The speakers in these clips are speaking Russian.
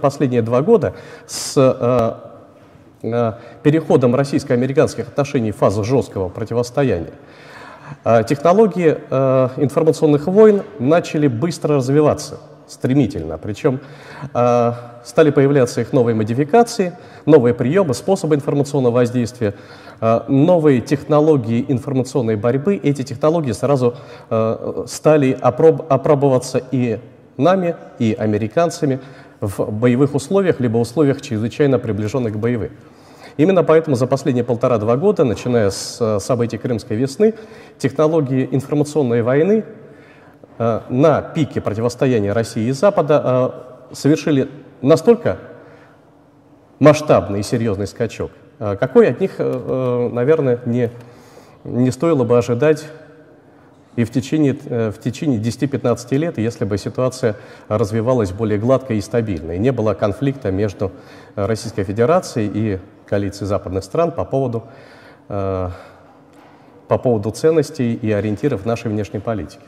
Последние два года с э, э, переходом российско-американских отношений в фазу жесткого противостояния э, технологии информационных войн начали быстро развиваться, стремительно. Причем стали появляться их новые модификации, новые приемы, способы информационного воздействия, новые технологии информационной борьбы. Эти технологии сразу стали опроб опробоваться и нами, и американцами в боевых условиях, либо условиях чрезвычайно приближенных к боевым. Именно поэтому за последние полтора-два года, начиная с э, событий Крымской весны, технологии информационной войны э, на пике противостояния России и Запада э, совершили настолько масштабный и серьезный скачок, какой от них, наверное, не, не стоило бы ожидать и в течение, в течение 10-15 лет, если бы ситуация развивалась более гладко и стабильно, и не было конфликта между Российской Федерацией и коалиции западных стран по поводу, э, по поводу ценностей и ориентиров нашей внешней политики.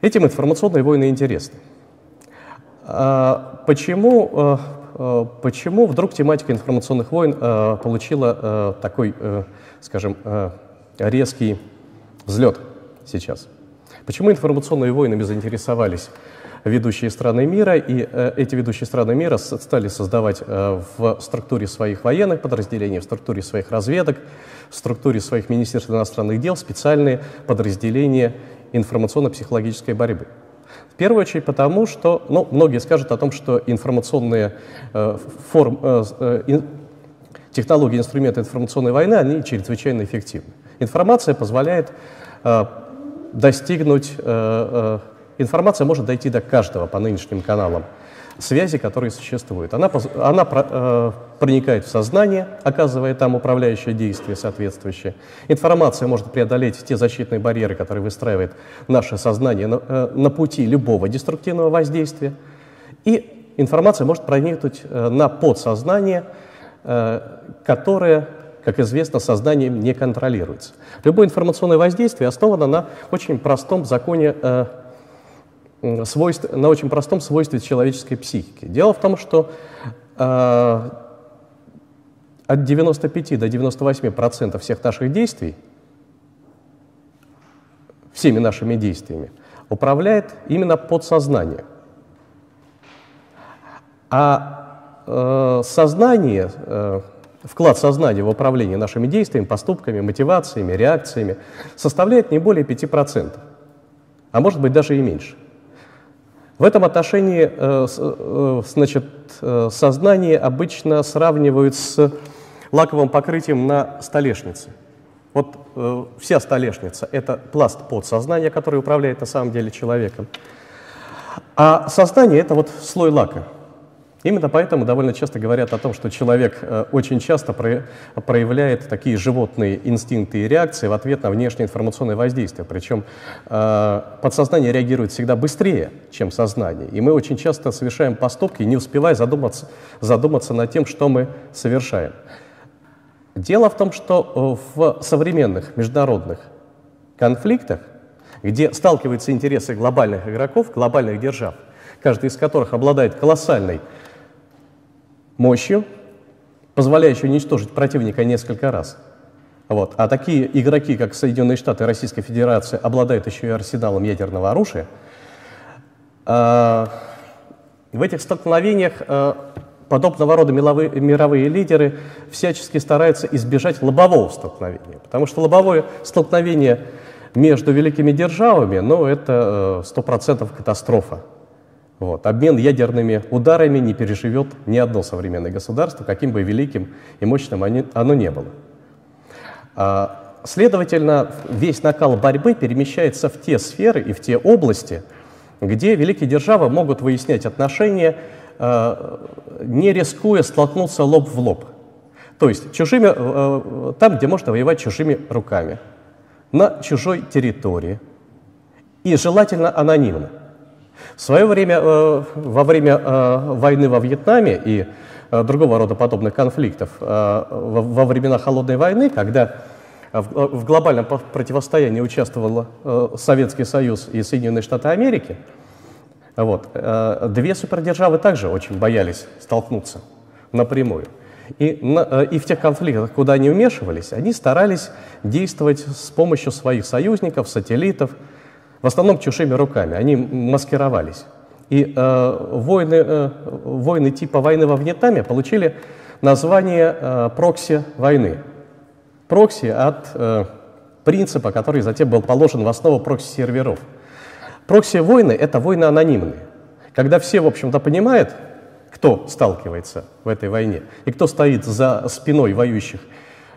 Этим информационные войны интересны. А почему, э, э, почему вдруг тематика информационных войн э, получила э, такой, э, скажем, э, резкий взлет сейчас? Почему информационные войнами заинтересовались ведущие страны мира, и э, эти ведущие страны мира стали создавать э, в структуре своих военных подразделений, в структуре своих разведок, в структуре своих министерств иностранных дел специальные подразделения информационно-психологической борьбы. В первую очередь потому, что, ну, многие скажут о том, что информационные э, форм, э, э, технологии, инструменты информационной войны, они чрезвычайно эффективны. Информация позволяет э, достигнуть э, э, Информация может дойти до каждого по нынешним каналам связи, которые существуют. Она, она проникает в сознание, оказывая там управляющее действие соответствующее. Информация может преодолеть те защитные барьеры, которые выстраивает наше сознание на, на пути любого деструктивного воздействия. И информация может проникнуть на подсознание, которое как известно, сознанием не контролируется. Любое информационное воздействие основано на очень простом законе э, свойств, на очень простом свойстве человеческой психики. Дело в том, что э, от 95 до 98 процентов всех наших действий, всеми нашими действиями, управляет именно подсознание. А э, сознание, э, вклад сознания в управление нашими действиями, поступками, мотивациями, реакциями составляет не более 5%, а может быть даже и меньше. В этом отношении э, э, значит, э, сознание обычно сравнивают с лаковым покрытием на столешнице. Вот вся столешница — это пласт подсознания, который управляет на самом деле человеком. А сознание — это вот слой лака — Именно поэтому довольно часто говорят о том, что человек э, очень часто проявляет такие животные инстинкты и реакции в ответ на внешнее информационное воздействие. Причем э, подсознание реагирует всегда быстрее, чем сознание. И мы очень часто совершаем поступки, не успевая задуматься, задуматься над тем, что мы совершаем. Дело в том, что э, в современных международных конфликтах, где сталкиваются интересы глобальных игроков, глобальных держав, каждый из которых обладает колоссальной мощью, позволяющей уничтожить противника несколько раз. Вот. А такие игроки, как Соединенные Штаты и Российская Федерация, обладают еще и арсеналом ядерного оружия. А, в этих столкновениях а, подобного рода мировые, мировые лидеры всячески стараются избежать лобового столкновения, потому что лобовое столкновение между великими державами, ну, это э, сто процентов катастрофа. Вот. Обмен ядерными ударами не переживет ни одно современное государство, каким бы великим и мощным оно не было. А, следовательно, весь накал борьбы перемещается в те сферы и в те области, где великие державы могут выяснять отношения, а, не рискуя столкнуться лоб в лоб. То есть чужими, а, там, где можно воевать чужими руками, на чужой территории и желательно анонимно. В свое время, э, во время э, войны во Вьетнаме и э, другого рода подобных конфликтов, во времена Холодной войны, когда в глобальном противостоянии участвовал Советский Союз и Соединенные Штаты Америки, Вот. Две супердержавы также очень боялись столкнуться напрямую. И, на, и в тех конфликтах, куда они вмешивались, они старались действовать с помощью своих союзников, сателлитов, в основном чужими руками. Они маскировались. И э, войны, э, войны типа войны во Вьетнаме получили название э, прокси войны. Прокси от э, принципа, который затем был положен в основу прокси-серверов. Прокси-войны — это войны анонимные. Когда все, в общем-то, понимают, кто сталкивается в этой войне и кто стоит за спиной воюющих,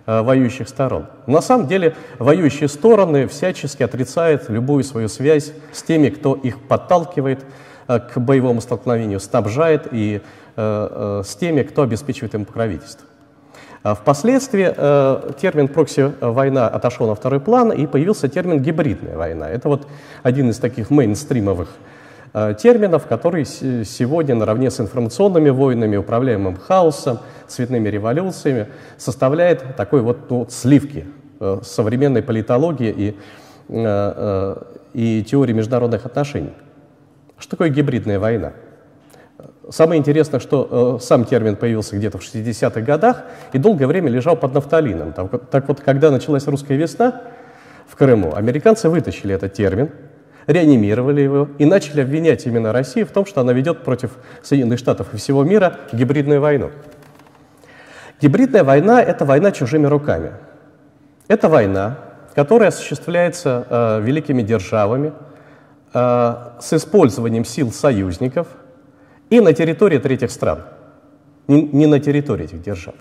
воюющих сторон. На самом деле воюющие стороны всячески отрицают любую свою связь с теми, кто их подталкивает, Э, к боевому столкновению снабжает и э, э, с теми, кто обеспечивает им покровительство. А впоследствии термин прокси-война отошел на второй план, и появился термин гибридная война. Это вот один из таких мейнстримовых который сегодня наравне с информационными войнами, управляемым хаосом, цветными революциями составляет такой вот ну, сливки современной политологии и, и теории международных отношений. Что такое гибридная война? Самое интересное, что э, сам термин появился где-то в 60-х годах и долгое время лежал под нафталином. Так, так вот, когда началась русская весна в Крыму, американцы вытащили этот термин, реанимировали его и начали обвинять именно Россию в том, что она ведет против Соединенных Штатов и всего мира гибридную войну. Гибридная война — это война чужими руками. Это война, которая осуществляется э, великими державами, Э, с использованием сил союзников и на территории третьих стран, не, не на территории этих держав.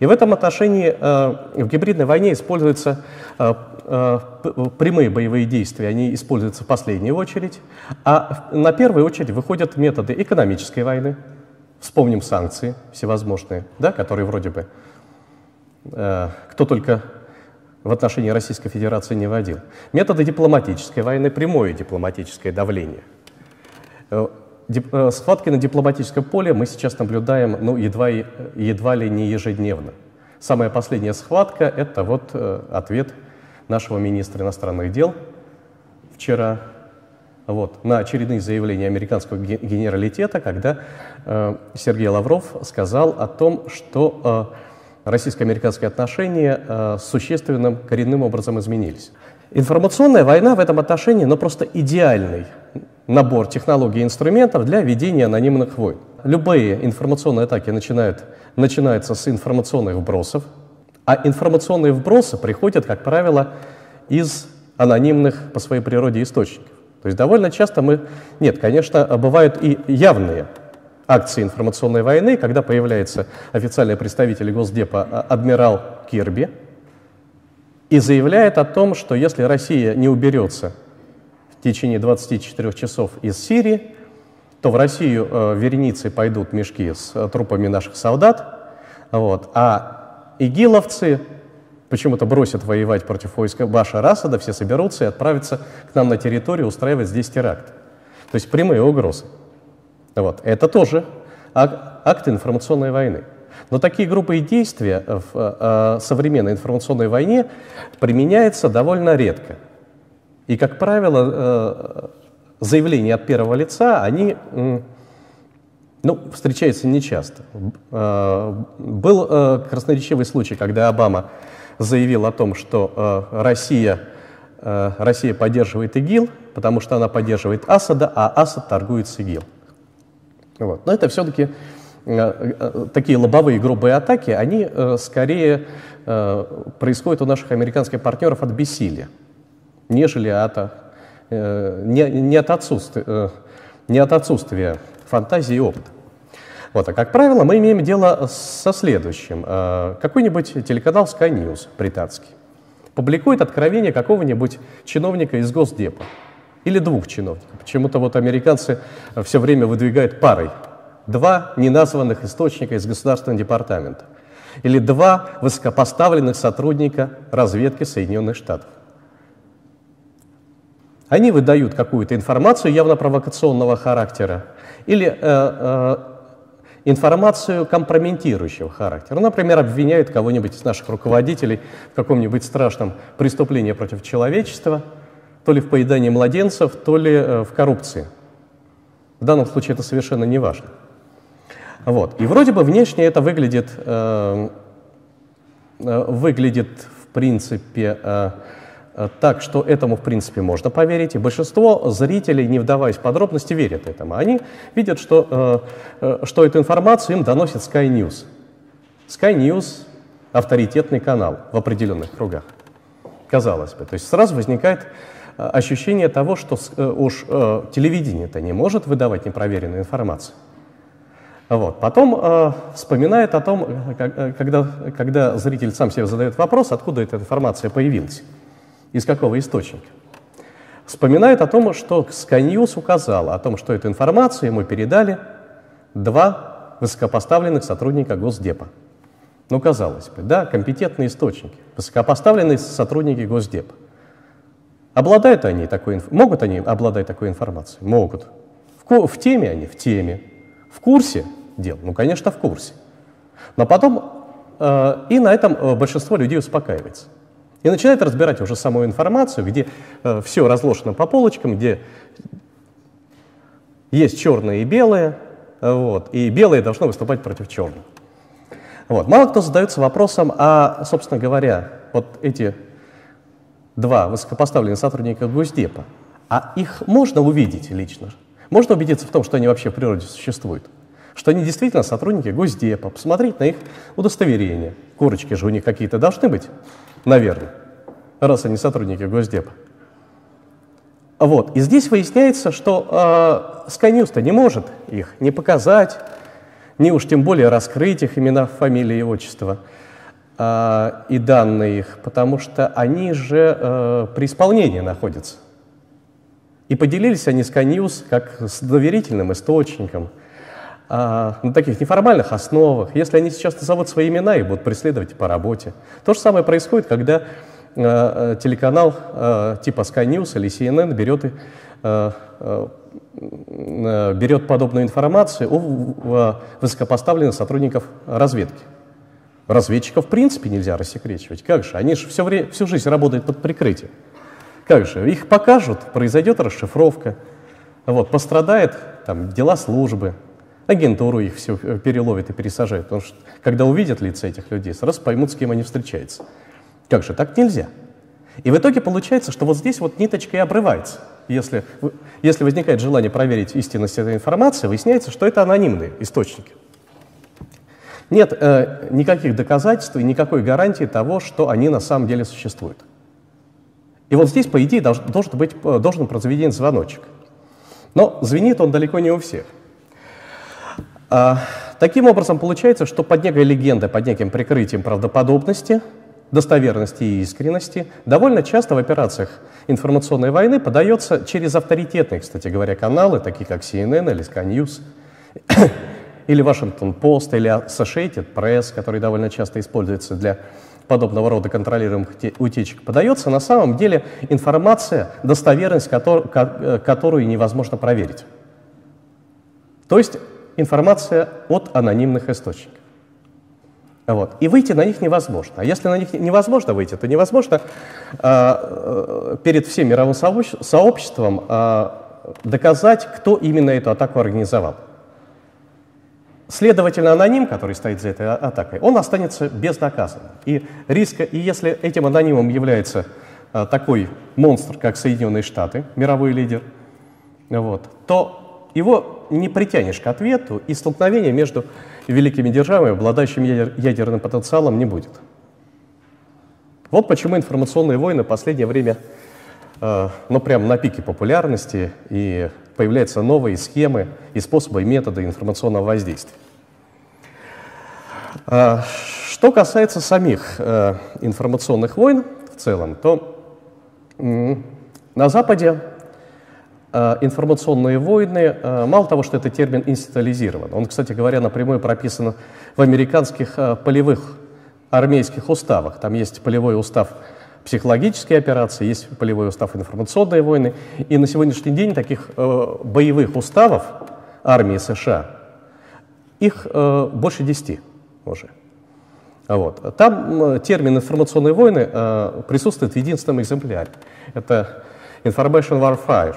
И в этом отношении э, в гибридной войне используются э, э, прямые боевые действия, они используются в последнюю очередь, а на первую очередь выходят методы экономической войны, вспомним санкции всевозможные, да, которые вроде бы кто только в отношении Российской Федерации не вводил. Методы дипломатической войны, прямое дипломатическое давление. Э, схватки на дипломатическом поле мы сейчас наблюдаем ну, едва, едва ли не ежедневно. Самая последняя схватка – это вот э, ответ нашего министра иностранных дел вчера вот, на очередные заявления американского генералитета, когда э, Сергей Лавров сказал о том, что э, российско-американские отношения э, существенным коренным образом изменились. Информационная война в этом отношении, ну, просто идеальный набор технологий и инструментов для ведения анонимных войн. Любые информационные атаки начинают, начинаются с информационных вбросов, а информационные вбросы приходят, как правило, из анонимных по своей природе источников. То есть довольно часто мы... Нет, конечно, бывают и явные акции информационной войны, когда появляется официальный представитель Госдепа а, адмирал Кирби и заявляет о том, что если Россия не уберется в течение 24 часов из Сирии, то в Россию э, вереницей пойдут мешки с э, трупами наших солдат, вот, а игиловцы почему-то бросят воевать против войска Баша Асада, все соберутся и отправятся к нам на территорию устраивать здесь теракт. То есть прямые угрозы. Вот. Это тоже акт информационной войны. Но такие группы и действия в э, современной информационной войне применяются довольно редко. И, как правило, э, заявления от первого лица, они ну, встречаются нечасто. Э, был красноречивый случай, когда Обама заявил о том, что Россия, Россия поддерживает ИГИЛ, потому что она поддерживает Асада, а Асад торгует с ИГИЛ. Вот. Но это все-таки э, э, такие лобовые грубые атаки, они э, скорее происходят у наших американских партнеров от бессилия, нежели от, не, не, от отсутствия, не от отсутствия фантазии и опыта. Вот, а как правило, мы имеем дело со следующим. Какой-нибудь телеканал Sky News британский публикует откровение какого-нибудь чиновника из Госдепа или двух чиновников. Почему-то вот американцы все время выдвигают парой. Два неназванных источника из Государственного департамента. Или два высокопоставленных сотрудника разведки Соединенных Штатов. Они выдают какую-то информацию явно провокационного характера или э, э, информацию компрометирующего характера. Например, обвиняют кого-нибудь из наших руководителей в каком-нибудь страшном преступлении против человечества – то ли в поедании младенцев, то ли э, в коррупции. В данном случае это совершенно не важно. Вот. И вроде бы внешне это выглядит, э, э, выглядит в принципе э, так, что этому в принципе можно поверить. И большинство зрителей, не вдаваясь в подробности, верят этому. Они видят, что, э, э, что эту информацию им доносит Sky News. Sky News – авторитетный канал в определенных кругах. Казалось бы. То есть сразу возникает э, ощущение того, что э, уж э, телевидение-то не может выдавать непроверенную информацию. Вот. Потом э, вспоминает о том, когда, когда зритель сам себе задает вопрос, откуда эта информация появилась, из какого источника. Вспоминает о том, что News указал о том, что эту информацию ему передали два высокопоставленных сотрудника Госдепа. Ну, казалось бы, да, компетентные источники, высокопоставленные сотрудники Госдепа. Обладают они такой, могут они обладать такой информацией? Могут. В, в теме они? В теме. В курсе дел? Ну, конечно, в курсе. Но потом э, и на этом э, большинство людей успокаивается. И начинает разбирать уже саму информацию, где э, все разложено по полочкам, где есть черное и белое, вот, и белое должно выступать против черного. Вот. Мало кто задается вопросом, а, собственно говоря, вот эти два высокопоставленных сотрудника Госдепа, а их можно увидеть лично? Можно убедиться в том, что они вообще в природе существуют? Что они действительно сотрудники Госдепа, посмотреть на их удостоверение. Корочки же у них какие-то должны быть, наверное, раз они сотрудники Госдепа. Вот. И здесь выясняется, что э, Sky не может их не показать, не уж тем более раскрыть их имена, фамилии и отчества э, и данные их, потому что они же э, при исполнении находятся. И поделились они с Каньюз как с доверительным источником, на таких неформальных основах. Если они сейчас назовут свои имена и будут преследовать по работе. То же самое происходит, когда э, телеканал э, типа Sky News или CNN берет и э, Э, берет подобную информацию у высокопоставленных сотрудников разведки. Разведчиков в принципе нельзя рассекречивать. Как же? Они же все время, всю жизнь работают под прикрытием. Как же? Их покажут, произойдет расшифровка, вот, пострадает там, дела службы, агентуру их все переловит и пересажает. Потому что когда увидят лица этих людей, сразу поймут, с кем они встречаются. Как же? Так нельзя. И в итоге получается, что вот здесь вот ниточка и обрывается. Если, если возникает желание проверить истинность этой информации, выясняется, что это анонимные источники. Нет э, никаких доказательств и никакой гарантии того, что они на самом деле существуют. И вот здесь, по идее, должен, быть э, должен прозвенеть звоночек. Но звенит он далеко не у всех. А, таким образом, получается, что под некой легендой, под неким прикрытием правдоподобности – достоверности и искренности довольно часто в операциях информационной войны подается через авторитетные, кстати говоря, каналы, такие как CNN или Sky News, или Washington Post, или Associated Press, который довольно часто используется для подобного рода контролируемых утечек, подается на самом деле информация, достоверность э, которую невозможно проверить. То есть информация от анонимных источников. Вот. И выйти на них невозможно. А если на них невозможно выйти, то невозможно э, перед всем мировым сообществом э, доказать, кто именно эту атаку организовал. Следовательно, аноним, который стоит за этой атакой, он останется безнаказанным. И риска, и если этим анонимом является э, такой монстр, как Соединенные Штаты, мировой лидер, вот, то его не притянешь к ответу, и столкновение между великими державами, обладающими ядерным потенциалом, не будет. Вот почему информационные войны в последнее время, э, ну прям на пике популярности, и появляются новые схемы и способы, и методы информационного воздействия. Э, что касается самих э, информационных войн в целом, то на Западе Э, информационные войны, э, мало того, что это термин институализирован, он, кстати говоря, напрямую прописан в американских э, полевых армейских уставах. Там есть полевой устав психологические операции, есть полевой устав информационные войны. И на сегодняшний день таких боевых уставов армии США, их больше десяти уже. Вот. Там термин информационные войны присутствует в единственном экземпляре. Это Information Warfare.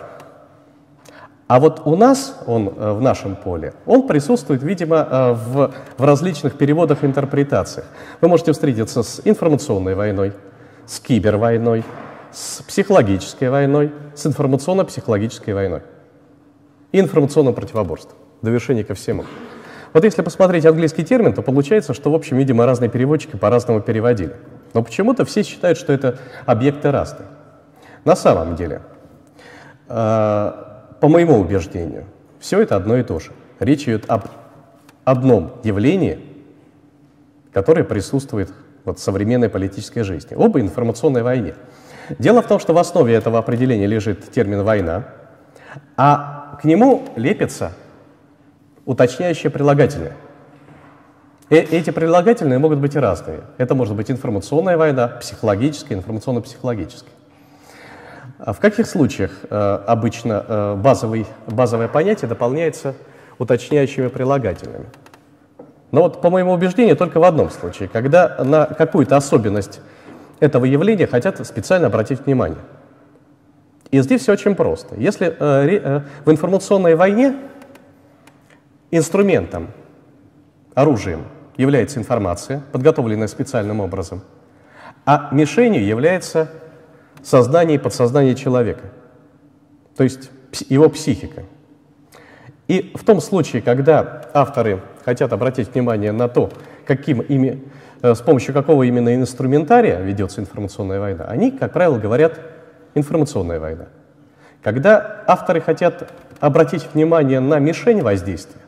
А вот у нас, он э, в нашем поле, он присутствует, видимо, э, в, в различных переводах и интерпретациях. Вы можете встретиться с информационной войной, с кибервойной, с психологической войной, с информационно-психологической войной и информационным противоборством. Довершение ко всему. Вот если посмотреть английский термин, то получается, что, в общем, видимо, разные переводчики по-разному переводили. Но почему-то все считают, что это объекты разные. На самом деле, э, по моему убеждению, все это одно и то же. Речь идет об одном явлении, которое присутствует вот, в современной политической жизни, об информационной войне. Дело в том, что в основе этого определения лежит термин «война», а к нему лепится уточняющее прилагательное. Э, эти прилагательные могут быть разные. Это может быть информационная война, психологическая, информационно-психологическая. А в каких случаях э, обычно э, базовый, базовое понятие дополняется уточняющими прилагательными? Но вот, по моему убеждению, только в одном случае, когда на какую-то особенность этого явления хотят специально обратить внимание. И здесь все очень просто. Если э, в информационной войне инструментом, оружием является информация, подготовленная специальным образом, а мишенью является сознание и подсознание человека, то есть его психика. И в том случае, когда авторы хотят обратить внимание на то, каким ими, э, с помощью какого именно инструментария ведется информационная война, они, как правило, говорят «информационная война». Когда авторы хотят обратить внимание на мишень воздействия,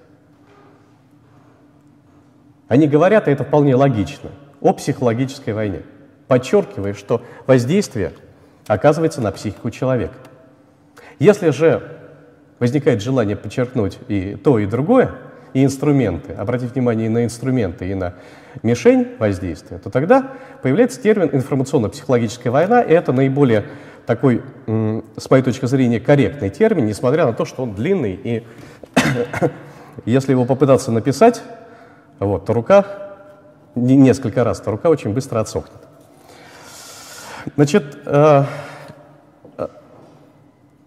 они говорят, и это вполне логично, о психологической войне, подчеркивая, что воздействие оказывается на психику человека. Если же возникает желание подчеркнуть и то, и другое, и инструменты, обратить внимание и на инструменты, и на мишень воздействия, то тогда появляется термин информационно-психологическая война, и это наиболее такой, с моей точки зрения, корректный термин, несмотря на то, что он длинный, и если его попытаться написать, вот, то рука, несколько раз, то рука очень быстро отсохнет. Значит, э, э,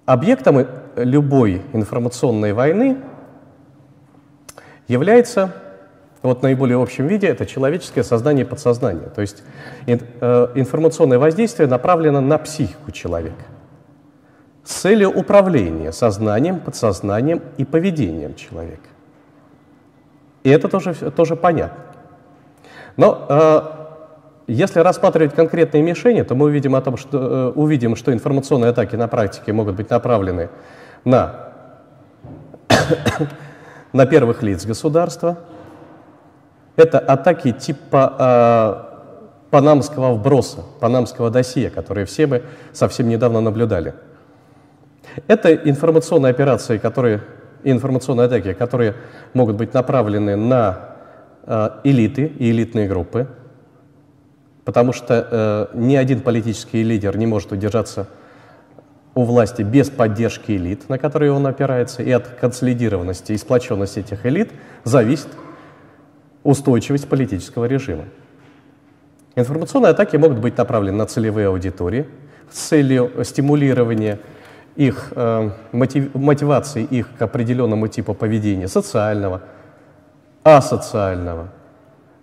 объектом любой информационной войны является, вот в наиболее общем виде, это человеческое сознание и подсознание. То есть э, информационное воздействие направлено на психику человека с целью управления сознанием, подсознанием и поведением человека. И это тоже, тоже понятно. Но если рассматривать конкретные мишени, то мы увидим, о том, что, э, увидим, что информационные атаки на практике могут быть направлены на, на первых лиц государства. Это атаки типа э, панамского вброса, панамского досье, которые все мы совсем недавно наблюдали. Это информационные операции, которые информационные атаки, которые могут быть направлены на э, элиты и элитные группы, потому что э, ни один политический лидер не может удержаться у власти без поддержки элит, на которые он опирается, и от консолидированности и сплоченности этих элит зависит устойчивость политического режима. Информационные атаки могут быть направлены на целевые аудитории с целью стимулирования их э, мотив, мотивации их к определенному типу поведения, социального, асоциального,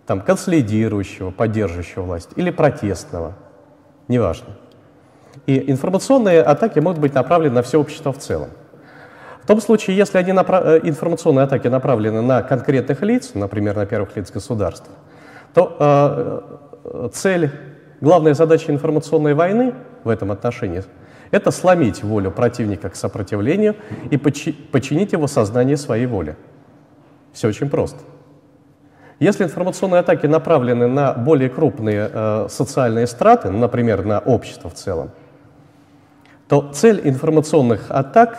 там, консолидирующего, поддерживающего власть или протестного, неважно. И информационные атаки могут быть направлены на все общество в целом. В том случае, если они направ... Э, информационные атаки направлены на конкретных лиц, например, на первых лиц государства, то э, цель, главная задача информационной войны в этом отношении – это сломить волю противника к сопротивлению и подчинить его сознание своей воле. Все очень просто. Если информационные атаки направлены на более крупные э, социальные страты, например, на общество в целом, то цель информационных атак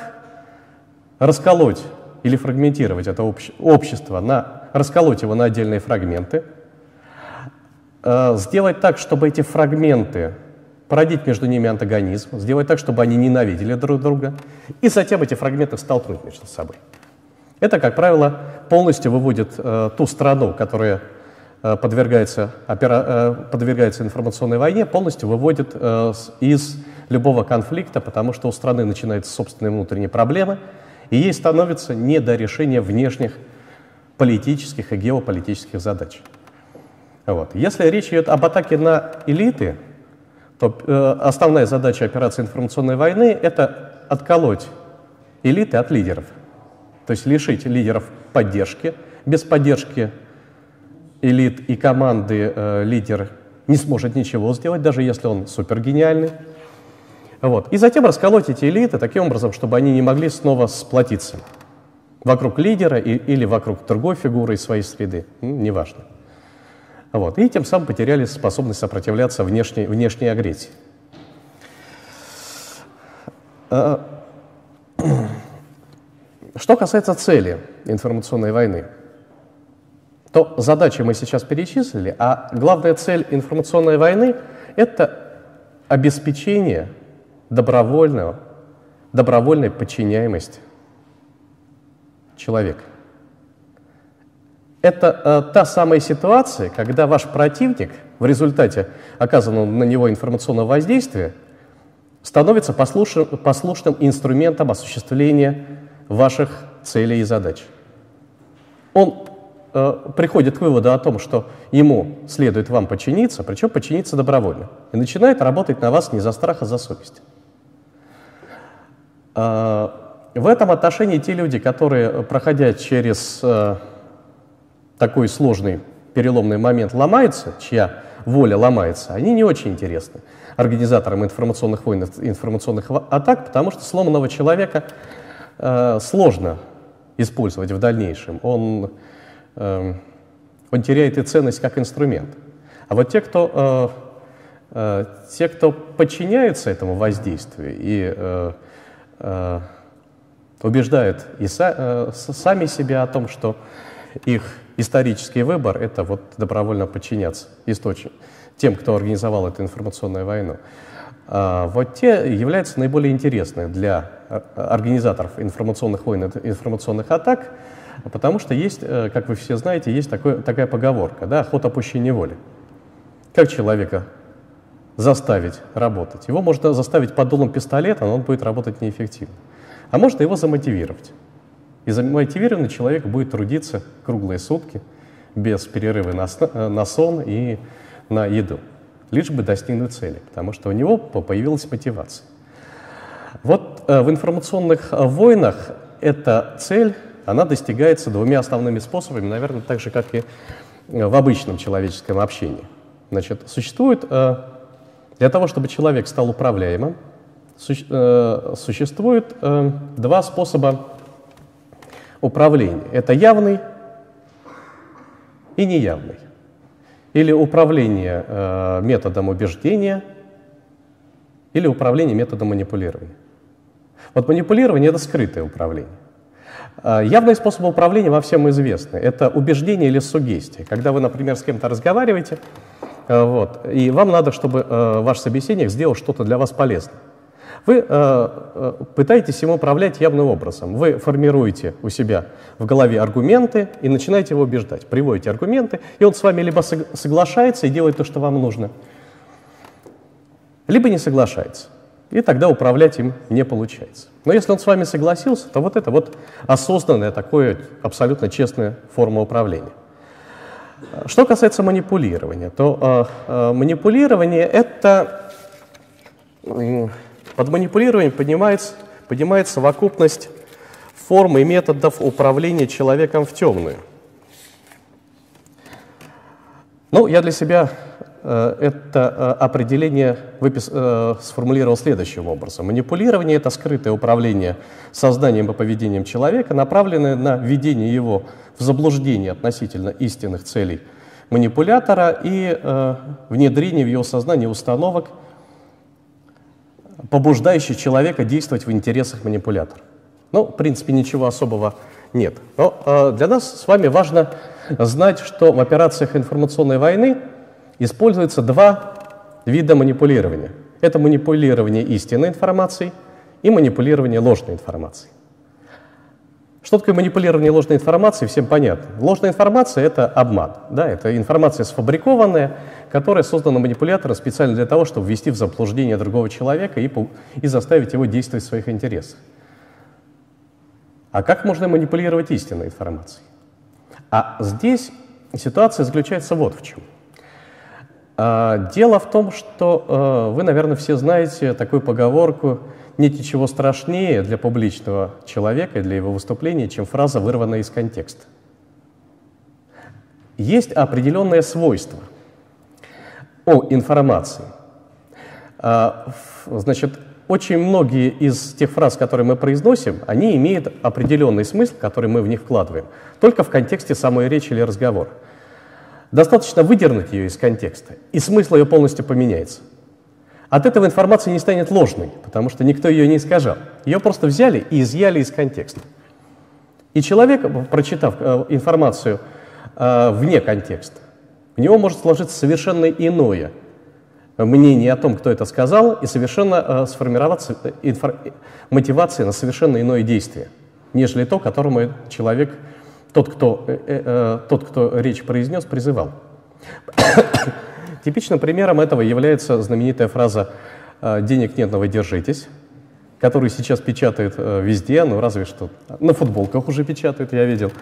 — расколоть или фрагментировать это обще общество, на, расколоть его на отдельные фрагменты, э, сделать так, чтобы эти фрагменты породить между ними антагонизм, сделать так, чтобы они ненавидели друг друга, и затем эти фрагменты столкнуть между собой. Это, как правило, полностью выводит э, ту страну, которая э, подвергается, опера, э, подвергается информационной войне, полностью выводит э, из любого конфликта, потому что у страны начинаются собственные внутренние проблемы, И ей становится не до решения внешних политических и геополитических задач. Вот. Если речь идет об атаке на элиты, то э, основная задача операции информационной войны – это отколоть элиты от лидеров. То есть лишить лидеров поддержки. Без поддержки элит и команды э, лидер не сможет ничего сделать, даже если он супергениальный. Вот. И затем расколоть эти элиты таким образом, чтобы они не могли снова сплотиться вокруг лидера и, или вокруг другой фигуры из своей среды, ну, неважно. Вот. И тем самым потеряли способность сопротивляться внешней, внешней агрессии. Что касается цели информационной войны, то задачи мы сейчас перечислили, а главная цель информационной войны — это обеспечение добровольного, добровольной подчиняемости человека. Это э, та самая ситуация, когда ваш противник в результате оказанного на него информационного воздействия становится послушным, послушным инструментом осуществления ваших целей и задач. Он э, приходит к выводу о том, что ему следует вам подчиниться, причем подчиниться добровольно, и начинает работать на вас не за страх, а за совесть. Э, в этом отношении те люди, которые, проходя через э, такой сложный переломный момент ломается, чья воля ломается, они не очень интересны организаторам информационных войн, информационных атак, потому что сломанного человека э, сложно использовать в дальнейшем. Он, э, он теряет и ценность как инструмент. А вот те, кто, э, те, кто подчиняются этому воздействию и э, убеждают и са, сами себя о том, что их исторический выбор — это вот добровольно подчиняться источ... тем, кто организовал эту информационную войну. А вот те являются наиболее интересными для организаторов информационных войн, информационных атак, потому что есть, э, как вы все знаете, есть такой, такая поговорка, да, охота пуще неволи. Как человека заставить работать? Его можно заставить под дулом пистолета, но он будет работать неэффективно. А можно его замотивировать. И замотивированный человек будет трудиться круглые сутки, без перерыва на, э, на сон и на еду, лишь бы достигнуть цели, потому что у него появилась мотивация. Вот э, в информационных э, войнах эта цель, она достигается двумя основными способами, наверное, так же, как и в обычном человеческом общении. Значит, существует, для того, чтобы человек стал управляемым, существует два способа управления. Это явный и неявный. Или управление э, методом убеждения, или управление методом манипулирования. Вот манипулирование — это скрытое управление. Э, явный способ управления во всем известны. Это убеждение или сугестия. Когда вы, например, с кем-то разговариваете, э, вот, и вам надо, чтобы э, ваш собеседник сделал что-то для вас полезное. Вы пытаетесь им управлять явным образом. Вы формируете у себя в голове аргументы и начинаете его убеждать. Приводите аргументы, и он с вами либо соглашается и делает то, что вам нужно, либо не соглашается. И тогда управлять им не получается. Но если он с вами согласился, то вот это вот осознанная, такое абсолютно честная форма управления. Что касается манипулирования, то э, э, манипулирование это под манипулированием поднимается, поднимается совокупность форм и методов управления человеком в темную. Ну, я для себя э, это э, определение выпис, э, сформулировал следующим образом. Манипулирование — это скрытое управление сознанием и поведением человека, направленное на введение его в заблуждение относительно истинных целей манипулятора и э, внедрение в его сознание установок — побуждающий человека действовать в интересах манипулятора. Ну, в принципе, ничего особого нет. Но э, для нас с вами важно знать, что в операциях информационной войны используются два вида манипулирования. Это манипулирование истинной информацией и манипулирование ложной информацией. Что такое манипулирование ложной информацией, всем понятно. Ложная информация — это обман. Да? Это информация сфабрикованная, которая создана манипулятором специально для того, чтобы ввести в заблуждение другого человека и, и заставить его действовать в своих интересах. А как можно манипулировать истинной информацией? А здесь ситуация заключается вот в чем. А, дело в том, что э, вы, наверное, все знаете такую поговорку «нет ничего страшнее для публичного человека и для его выступления, чем фраза, вырванная из контекста». Есть определенное свойство о информации. А, значит, очень многие из тех фраз, которые мы произносим, они имеют определенный смысл, который мы в них вкладываем, только в контексте самой речи или разговора. Достаточно выдернуть ее из контекста, и смысл ее полностью поменяется. От этого информация не станет ложной, потому что никто ее не искажал. Ее просто взяли и изъяли из контекста. И человек, прочитав э, информацию э, вне контекста, у него может сложиться совершенно иное – мнение о том, кто это сказал, и совершенно э, сформироваться мотивация на совершенно иное действие, нежели то, которому человек, тот, кто, э, э, тот, кто речь произнес, призывал. Типичным примером этого является знаменитая фраза э, «денег нет, но вы держитесь», которую сейчас печатают э, везде, ну разве что на футболках уже печатают, я видел.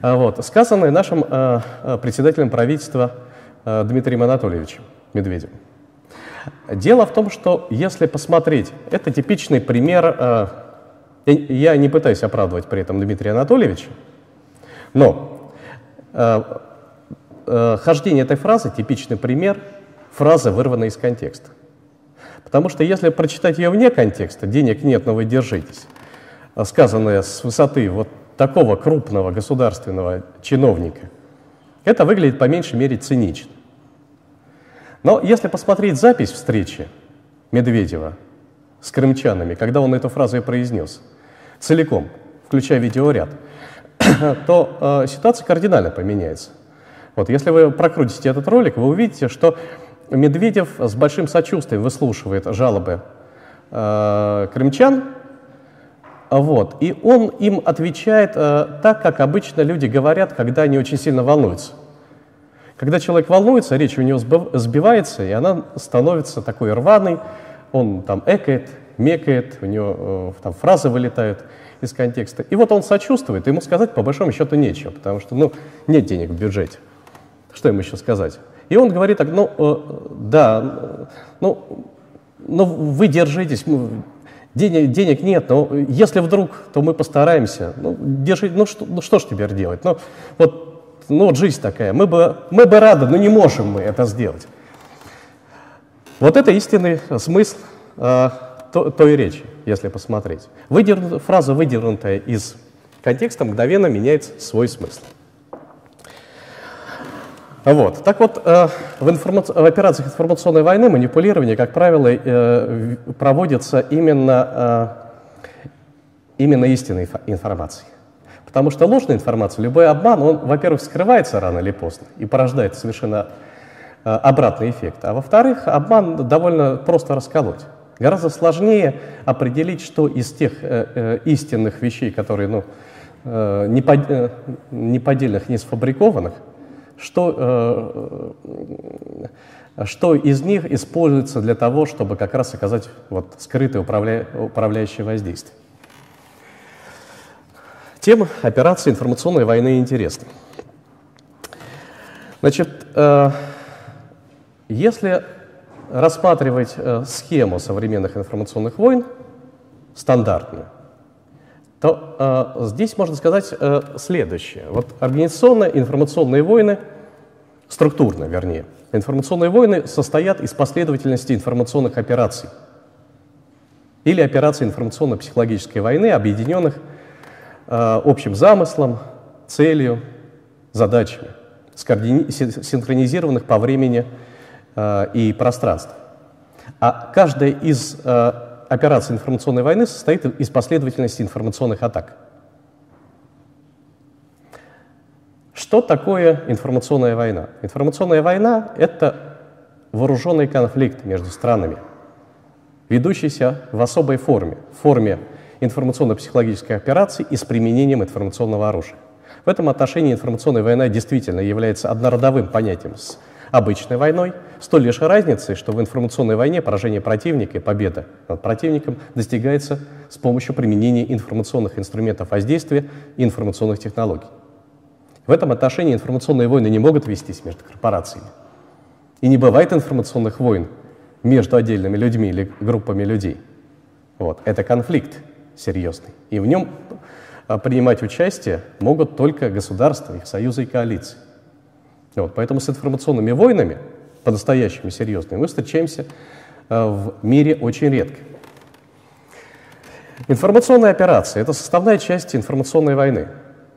А вот, сказанное нашим э, э председателем правительства э, Дмитрием Анатольевичем. Медведев. Дело в том, что если посмотреть, это типичный пример, э, я не пытаюсь оправдывать при этом Дмитрия Анатольевича, но э, э, хождение этой фразы типичный пример фразы, вырванной из контекста. Потому что если прочитать ее вне контекста, денег нет, но вы держитесь, сказанное с высоты вот такого крупного государственного чиновника, это выглядит по меньшей мере цинично. Но если посмотреть запись встречи Медведева с крымчанами, когда он эту фразу и произнес, целиком, включая видеоряд, то э, ситуация кардинально поменяется. Вот, если вы прокрутите этот ролик, вы увидите, что Медведев с большим сочувствием выслушивает жалобы э, крымчан, вот, и он им отвечает э, так, как обычно люди говорят, когда они очень сильно волнуются. Когда человек волнуется, речь у него сбивается, и она становится такой рваной, он там экает, мекает, у него э, там фразы вылетают из контекста. И вот он сочувствует, ему сказать по большому счету нечего, потому что ну, нет денег в бюджете. Что ему еще сказать? И он говорит так, ну э, да, ну, ну вы держитесь, денег, денег нет, но если вдруг, то мы постараемся. Ну, держи, ну, что, ну что ж теперь делать? Ну, вот ну вот жизнь такая, мы бы, мы бы рады, но не можем мы это сделать. Вот это истинный смысл э, то, той речи, если посмотреть. Выдерну, фраза, выдернутая из контекста, мгновенно меняет свой смысл. Вот. Так вот, э, в, информаци... в операциях информационной войны манипулирование, как правило, э, проводится именно, э, именно истинной информацией. Потому что ложная информация, любой обман, он, во-первых, скрывается рано или поздно и порождает совершенно э, обратный эффект. А во-вторых, обман довольно просто расколоть. Гораздо сложнее определить, что из тех э, э, истинных вещей, которые ну, э, не, э, не сфабрикованных, что, э, что из них используется для того, чтобы как раз оказать вот, скрытое управля, управляющее воздействие. Тема операции информационной войны интересна. Значит, э, если рассматривать э, схему современных информационных войн, стандартную, то э, здесь можно сказать следующее. Вот организационные информационные войны, структурно вернее, информационные войны состоят из последовательности информационных операций или операций информационно-психологической войны, объединенных Э, общим замыслом, целью, задачами, синхронизированных по времени э, и пространству. А каждая из э, операций информационной войны состоит из последовательности информационных атак. Что такое информационная война? Информационная война — это вооруженный конфликт между странами, ведущийся в особой форме, в форме информационно-психологической операции и с применением информационного оружия. В этом отношении информационная война действительно является однородовым понятием с обычной войной, с той лишь разницей, что в информационной войне поражение противника и победа над противником достигается с помощью применения информационных инструментов воздействия и информационных технологий. В этом отношении информационные войны не могут вестись между корпорациями. И не бывает информационных войн между отдельными людьми или группами людей. Вот. Это конфликт серьезный. И в нем а, принимать участие могут только государства, их союзы и коалиции. Вот. Поэтому с информационными войнами, по-настоящему серьезными, мы встречаемся а, в мире очень редко. Информационная операция – это составная часть информационной войны.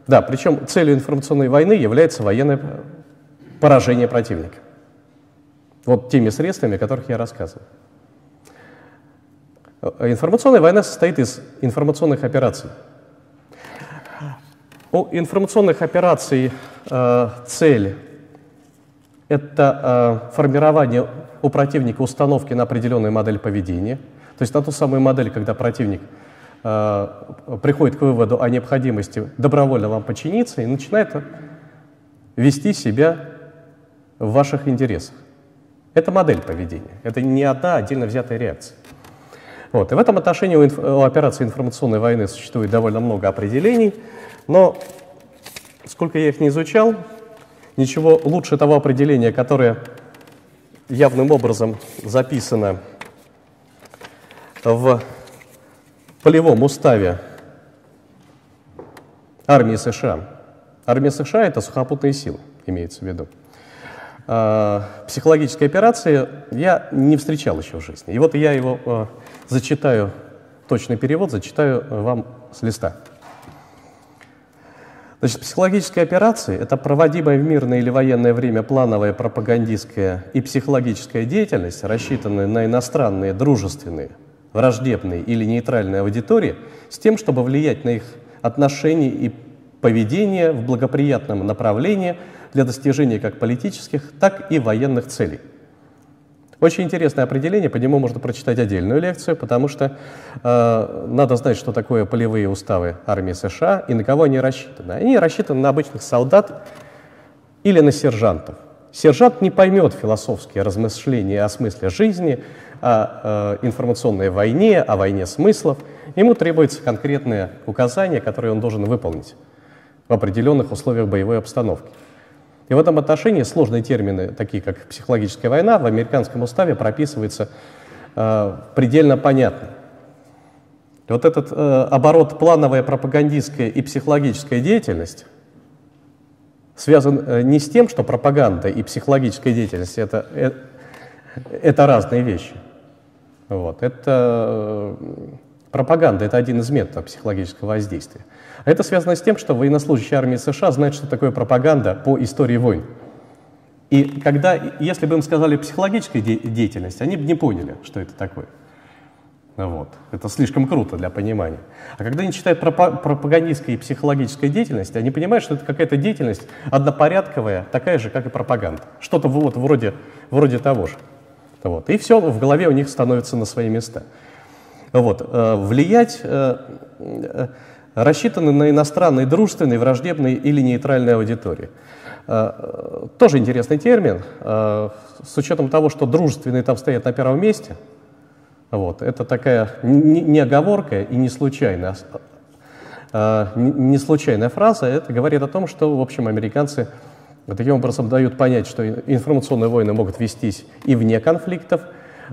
Да, причем целью информационной войны является военное поражение противника. Вот теми средствами, о которых я рассказывал. Информационная война состоит из информационных операций. У информационных операций э, цель – это э, формирование у противника установки на определенную модель поведения, то есть на ту самую модель, когда противник э, приходит к выводу о необходимости добровольно вам подчиниться и начинает вести себя в ваших интересах. Это модель поведения, это не одна отдельно взятая реакция. Вот. И в этом отношении у, инф... у операции информационной войны существует довольно много определений, но сколько я их не изучал, ничего лучше того определения, которое явным образом записано в полевом уставе армии США. Армия США — это сухопутные силы, имеется в виду. А, психологической операции я не встречал еще в жизни. И вот я его а, зачитаю, точный перевод зачитаю э, вам с листа. Значит, психологические операции – это проводимая в мирное или военное время плановая пропагандистская и психологическая деятельность, рассчитанная на иностранные, дружественные, враждебные или нейтральные аудитории, с тем, чтобы влиять на их отношения и поведение в благоприятном направлении для достижения как политических, так и военных целей – очень интересное определение, по нему можно прочитать отдельную лекцию, потому что э, надо знать, что такое полевые уставы армии США и на кого они рассчитаны. Они рассчитаны на обычных солдат или на сержантов. Сержант не поймет философские размышления о смысле жизни, о э, информационной войне, о войне смыслов. Ему требуется конкретное указание, которое он должен выполнить в определенных условиях боевой обстановки. И в этом отношении сложные термины, такие как психологическая война, в американском уставе прописываются э, предельно понятно. И вот этот э, оборот плановая пропагандистская и психологическая деятельность связан э, не с тем, что пропаганда и психологическая деятельность это, э, это разные вещи. Вот. Это, э, пропаганда — это один из методов психологического воздействия. Это связано с тем, что военнослужащие армии США знают, что такое пропаганда по истории войн. И когда, если бы им сказали психологическая де- деятельность, они бы не поняли, что это такое. Вот. Это слишком круто для понимания. А когда они читают пропа- пропагандистская и психологическая деятельность, они понимают, что это какая-то деятельность однопорядковая, такая же, как и пропаганда. Что-то вот вроде, вроде того же. Вот. И все в голове у них становится на свои места. Вот. Э, влиять э, э, рассчитаны на иностранные, дружественные, враждебные или нейтральные аудитории. Э, тоже интересный термин, э, с учетом того, что дружественные там стоят на первом месте. Вот, это такая не оговорка и не случайная, э, не случайная фраза. Это говорит о том, что, в общем, американцы таким образом дают понять, что информационные войны могут вестись и вне конфликтов,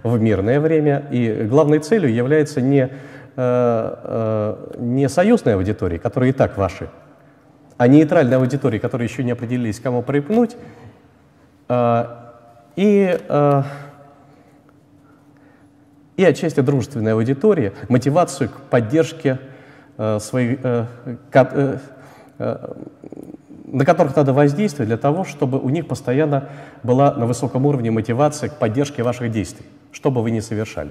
в мирное время, и главной целью является не Э, э, не союзной аудитории, которые и так ваши, а нейтральной аудитории, которые еще не определились, кому припнуть, э, и, и отчасти дружественной аудитории, мотивацию к поддержке своих, на которых надо воздействовать для того, чтобы у них постоянно была на высоком уровне мотивация к поддержке ваших действий, что бы вы ни совершали.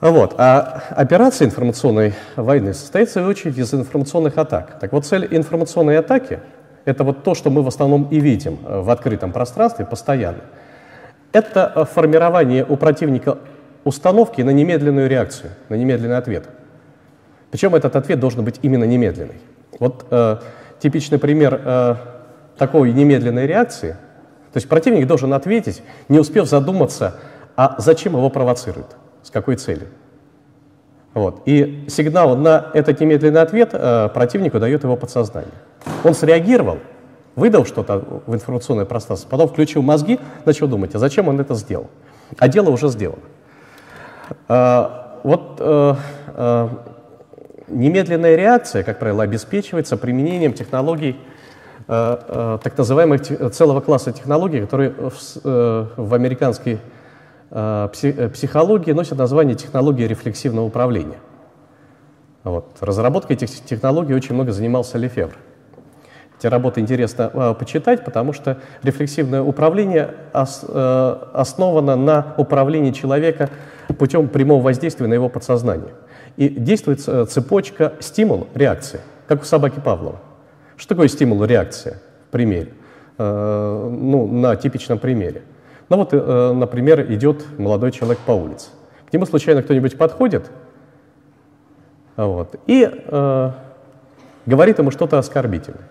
Вот. А операция информационной войны состоит, в свою очередь, из информационных атак. Так вот, цель информационной атаки – это вот то, что мы в основном и видим э, в открытом пространстве постоянно. Это э, формирование у противника установки на немедленную реакцию, на немедленный ответ. Причем этот ответ должен быть именно немедленный. Вот э, типичный пример э, такой немедленной реакции То есть противник должен ответить, не успев задуматься, а зачем его провоцируют, с какой целью. Вот. И сигнал на этот немедленный ответ э, противнику дает его подсознание. Он среагировал, выдал что-то в информационное пространство, потом включил мозги, начал думать, а зачем он это сделал? А дело уже сделано. Э, вот э, э, немедленная реакция, как правило, обеспечивается применением технологий, э, э, так называемых целого класса технологий, которые в, э, в американской психологии носит название технологии рефлексивного управления. Вот. Разработкой этих технологий очень много занимался Лефевр. Эти работы интересно э, почитать, потому что рефлексивное управление ос, э, основано на управлении человека путем прямого воздействия на его подсознание. И действует цепочка стимул-реакции, как у собаки Павлова. Что такое стимул-реакция в примере? Э, ну, на типичном примере. Ну вот, э, например, идет молодой человек по улице. К нему случайно кто-нибудь подходит вот, и э, говорит ему что-то оскорбительное.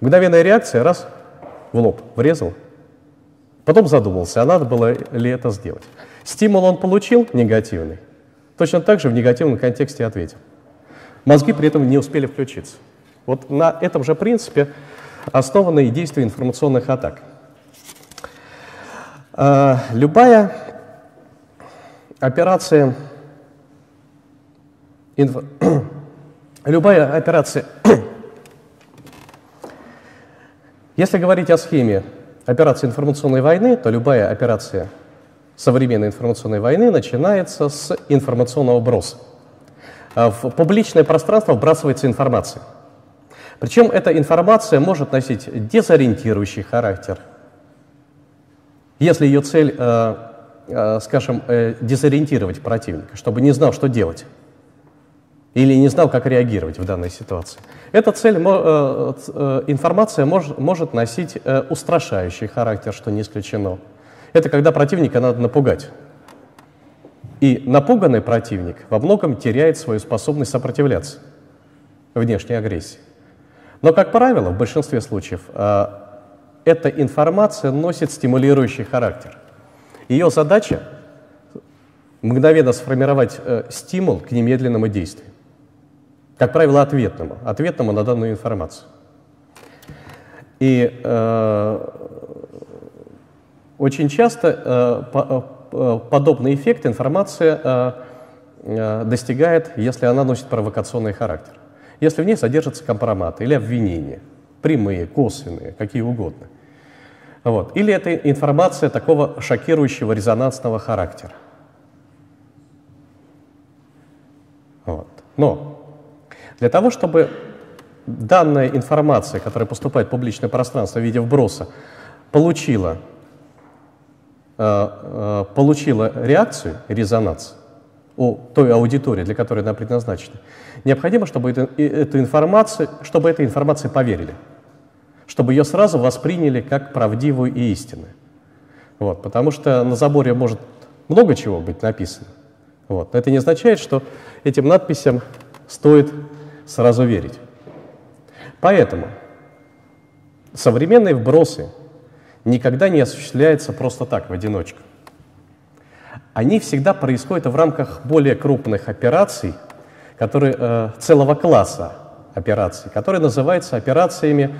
Мгновенная реакция, раз, в лоб врезал, потом задумался, а надо было ли это сделать. Стимул он получил негативный, точно так же в негативном контексте ответил. Мозги при этом не успели включиться. Вот на этом же принципе основаны и действия информационных атак. Э, любая операция, инфо, любая операция, если говорить о схеме операции информационной войны, то любая операция современной информационной войны начинается с информационного броса. Э, в публичное пространство вбрасывается информация. Причем эта информация может носить дезориентирующий характер – если ее цель, э, э, скажем, э, дезориентировать противника, чтобы не знал, что делать, или не знал, как реагировать в данной ситуации. Эта цель, информация может, может носить устрашающий характер, что не исключено. Это когда противника надо напугать. И напуганный противник во многом теряет свою способность сопротивляться внешней агрессии. Но, как правило, в большинстве случаев эта информация носит стимулирующий характер. Ее задача – мгновенно сформировать э, стимул к немедленному действию. Как правило, ответному, ответному на данную информацию. И э, очень часто э, по, э, подобный эффект информация э, э, достигает, если она носит провокационный характер. Если в ней содержится компромат или обвинение, прямые, косвенные, какие угодно. Вот. Или это информация такого шокирующего резонансного характера. Вот. Но для того, чтобы данная информация, которая поступает в публичное пространство в виде вброса, получила, э, э, получила реакцию, резонанс у той аудитории, для которой она предназначена, необходимо, чтобы это, эту информацию, чтобы этой информации поверили чтобы ее сразу восприняли как правдивую и истинную. Вот, потому что на заборе может много чего быть написано. Вот. Но это не означает, что этим надписям стоит сразу верить. Поэтому современные вбросы никогда не осуществляются просто так, в одиночку. Они всегда происходят в рамках более крупных операций, которые, э, целого класса операций, которые называются операциями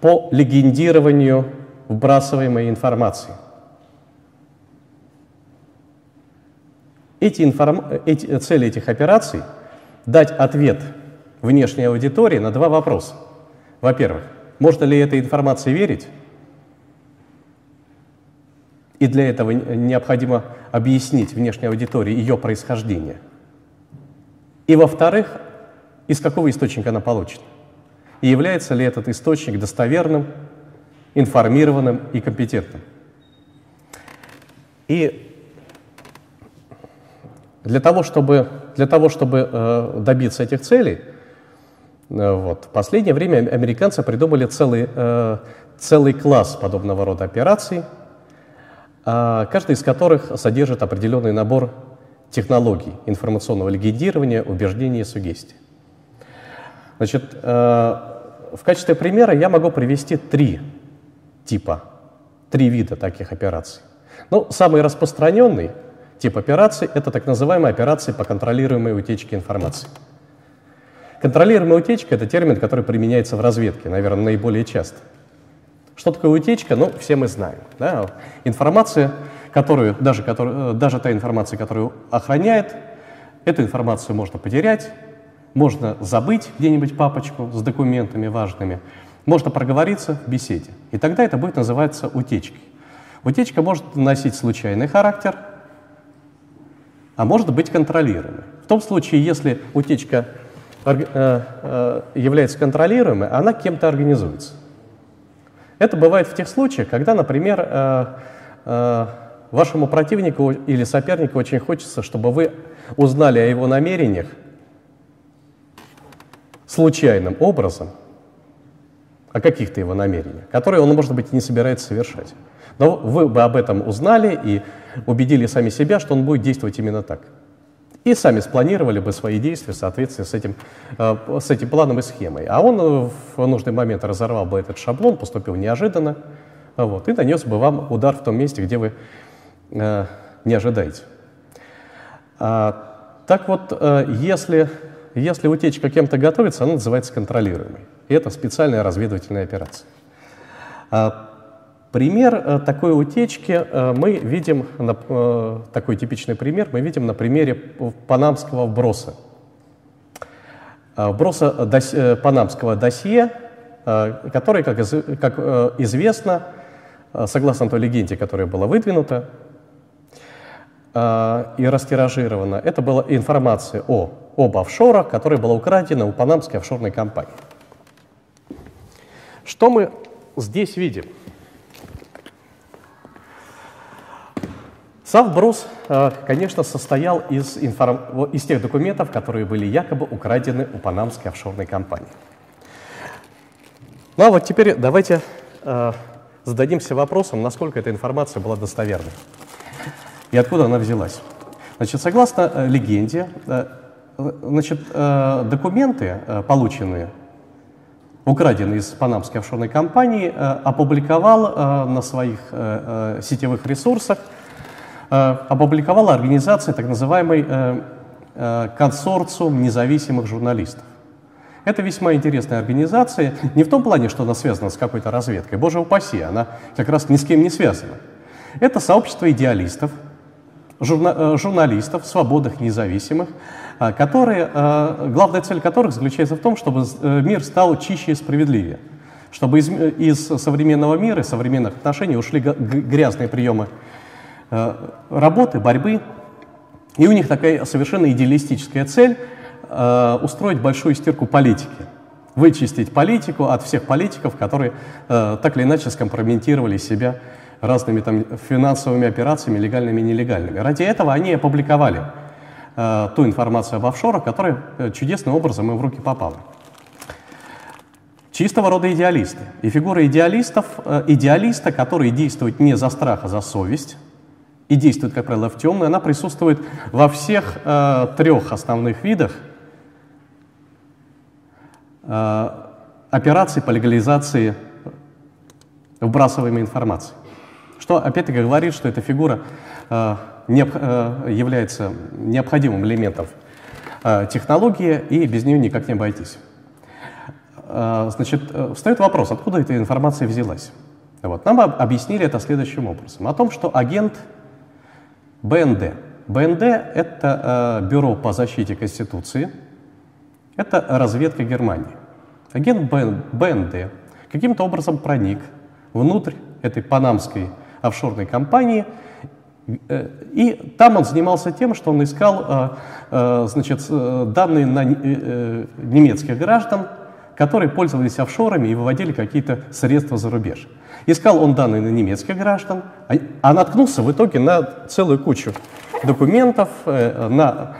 по легендированию вбрасываемой информации. Эти, информ... эти, цели этих операций – дать ответ внешней аудитории на два вопроса. Во-первых, можно ли этой информации верить? И для этого необходимо объяснить внешней аудитории ее происхождение. И во-вторых, из какого источника она получена и является ли этот источник достоверным, информированным и компетентным. И для того, чтобы, для того, чтобы э, добиться этих целей, э, вот, в последнее время американцы придумали целый, э, целый класс подобного рода операций, э, каждый из которых содержит определенный набор технологий информационного легендирования, убеждения и сугестии. Значит, э, в качестве примера я могу привести три типа три вида таких операций. Ну, самый распространенный тип операций – это так называемые операции по контролируемой утечке информации. Контролируемая утечка – это термин, который применяется в разведке, наверное, наиболее часто. Что такое утечка? Ну, все мы знаем. Да? Информация, которую, даже, которую, даже та информация, которую охраняет, эту информацию можно потерять, можно забыть где-нибудь папочку с документами важными, можно проговориться в беседе. И тогда это будет называться утечкой. Утечка может носить случайный характер, а может быть контролируемой. В том случае, если утечка э, э, является контролируемой, она кем-то организуется. Это бывает в тех случаях, когда, например, э, вашему противнику или сопернику очень хочется, чтобы вы узнали о его намерениях случайным образом, о каких-то его намерениях, которые он, может быть, и не собирается совершать. Но вы бы об этом узнали и убедили сами себя, что он будет действовать именно так. И сами спланировали бы свои действия в соответствии с этим, э, с этим планом и схемой. А он э, в нужный момент разорвал бы этот шаблон, поступил неожиданно, вот, и нанес бы вам удар в том месте, где вы э, не ожидаете. А, так вот, если, если утечка кем-то готовится, она называется контролируемой. И это специальная разведывательная операция. А, Пример э, такой утечки э, мы видим, э, такой типичный пример мы видим на примере панамского вброса. Вброса панамского досье, который, как, как известно, согласно той легенде, которая была выдвинута и растиражирована, это была информация о, об офшорах, которая была украдена у панамской офшорной компании. Что мы здесь видим? Сам вброс, э, конечно, состоял из, информ... из тех документов, которые были якобы украдены у панамской офшорной компании. Ну а вот теперь давайте э, зададимся вопросом, насколько эта информация была достоверной и откуда она взялась. Значит, согласно э, легенде, э, значит, э, документы, полученные, украденные из панамской офшорной компании, опубликовал на своих сетевых ресурсах опубликовала организация так называемый консорциум независимых журналистов. Это весьма интересная организация, не в том плане, что она связана с какой-то разведкой, боже упаси, она как раз ни с кем не связана. Это сообщество идеалистов, журна журналистов, свободных, независимых, которые, главная цель которых заключается в том, чтобы мир стал чище и справедливее, чтобы из, из современного мира, из современных отношений ушли грязные приемы Э, работы, борьбы. И у них такая совершенно идеалистическая цель э, устроить большую стирку политики, вычистить политику от всех политиков, которые э, так или иначе скомпрометировали себя разными там, финансовыми операциями, легальными и нелегальными. Ради этого они опубликовали э, ту информацию об офшорах, которая э, чудесным образом им в руки попала. Чистого рода идеалисты. И фигура идеалистов, э, идеалиста, который действует не за страх, а за совесть, и действует, как правило, в темную, она присутствует во всех э, трех основных видах э, операций по легализации вбрасываемой информации. Что, опять-таки, говорит, что эта фигура э, необ, э, является необходимым элементом э, технологии, и без нее никак не обойтись. Э, значит, э, встает вопрос, откуда эта информация взялась. Вот. Нам объяснили это следующим образом. О том, что агент БНД. БНД – это э, Бюро по защите Конституции, это разведка Германии. Агент БНД каким-то образом проник внутрь этой панамской офшорной компании, э, и там он занимался тем, что он искал э, э, значит, данные на немецких граждан, которые пользовались офшорами и выводили какие-то средства за рубеж. Искал он данные на немецких граждан, а, а наткнулся в итоге на целую кучу документов, э, на,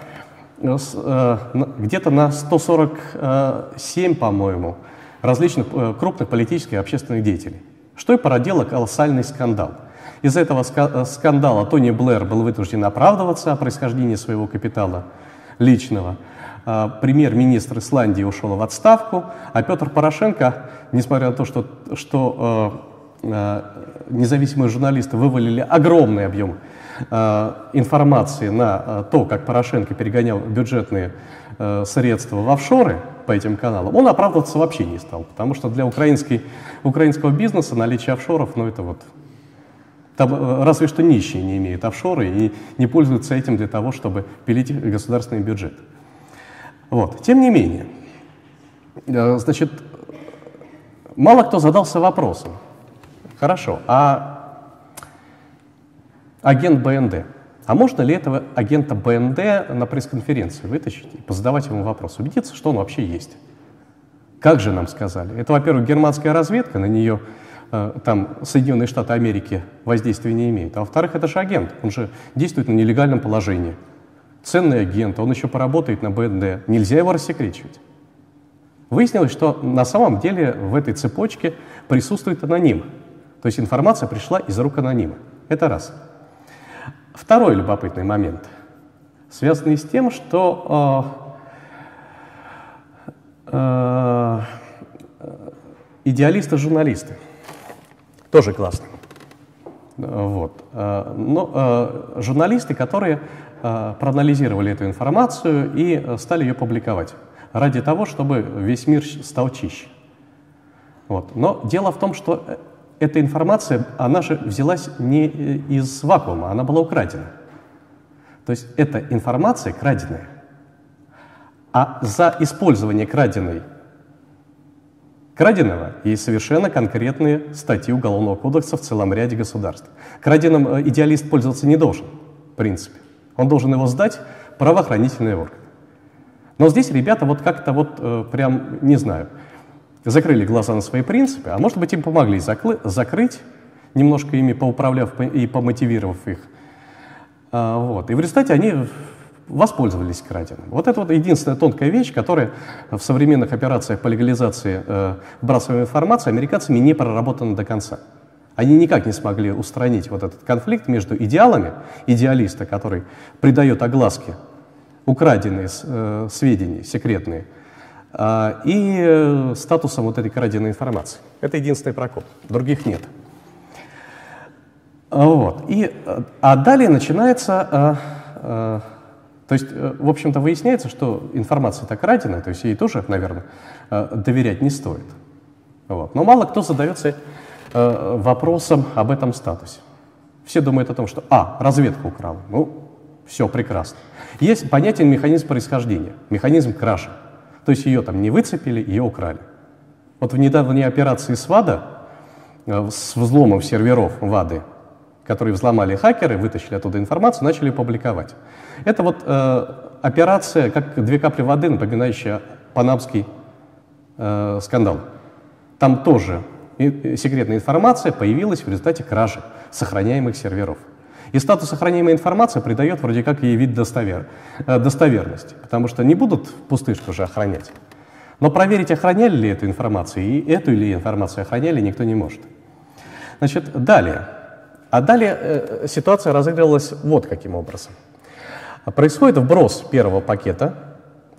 э, где-то на 147, по-моему, различных э, крупных политических и общественных деятелей. Что и породило колоссальный скандал. Из-за этого скандала Тони Блэр был вынужден оправдываться о происхождении своего капитала личного. А, премьер-министр Исландии ушел в отставку, а Петр Порошенко, несмотря на то, что, что э, независимые журналисты вывалили огромный объем э, информации на э, то, как Порошенко перегонял бюджетные э, средства в офшоры по этим каналам, он оправдываться вообще не стал, потому что для украинской, украинского бизнеса наличие офшоров, ну это вот там э, разве что нищие не имеют офшоры и не пользуются этим для того, чтобы пилить государственный бюджет. Вот. Тем не менее, э, значит, мало кто задался вопросом, хорошо, а агент БНД, а можно ли этого агента БНД на пресс-конференции вытащить и позадавать ему вопрос, убедиться, что он вообще есть? Как же нам сказали? Это, во-первых, германская разведка, на нее там Соединенные Штаты Америки воздействия не имеют. А во-вторых, это же агент, он же действует на нелегальном положении. Ценный агент, он еще поработает на БНД. Нельзя его рассекречивать. Выяснилось, что на самом деле в этой цепочке присутствует аноним. То есть информация пришла из рук анонима. Это раз. Второй любопытный момент, связанный с тем, что э, э, идеалисты-журналисты тоже классно. Вот. Э, но э, журналисты, которые э, проанализировали эту информацию и стали ее публиковать ради того, чтобы весь мир стал чище. Вот. Но дело в том, что эта информация, она же взялась не из вакуума, она была украдена. То есть эта информация краденая. А за использование краденой, краденого есть совершенно конкретные статьи Уголовного кодекса в целом ряде государств. Краденым э, идеалист пользоваться не должен, в принципе. Он должен его сдать правоохранительные органы. Но здесь ребята вот как-то вот э, прям, не знаю, закрыли глаза на свои принципы, а может быть им помогли закрыть, немножко ими поуправляв и помотивировав их. А, вот. И в результате они воспользовались краденым. Вот это вот единственная тонкая вещь, которая в современных операциях по легализации э, вбрасываемой информации американцами не проработана до конца. Они никак не смогли устранить вот этот конфликт между идеалами идеалиста, который придает огласке украденные э, сведения, секретные, а, и э, статусом вот этой краденой информации. Это единственный прокол, других нет. Вот. И, э, а далее начинается, а, а, то есть, в общем-то, выясняется, что информация так краденая, то есть ей тоже, наверное, доверять не стоит. Вот. Но мало кто задается вопросом об этом статусе. Все думают о том, что, а, разведка украла, ну, все прекрасно. Есть понятие механизм происхождения, механизм кражи. То есть ее там не выцепили, ее украли. Вот в недавней операции с ВАДА, э, с взломом серверов ВАДы, которые взломали хакеры, вытащили оттуда информацию, начали публиковать. Это вот э, операция, как две капли воды, напоминающая панамский э, скандал. Там тоже секретная информация появилась в результате кражи сохраняемых серверов. И статус сохраняемой информации придает вроде как ей вид достовер, э, достоверности, потому что не будут пустышку же охранять. Но проверить, охраняли ли эту информацию, и эту или информацию охраняли, никто не может. Значит, далее. А далее э, ситуация разыгрывалась вот каким образом. Происходит вброс первого пакета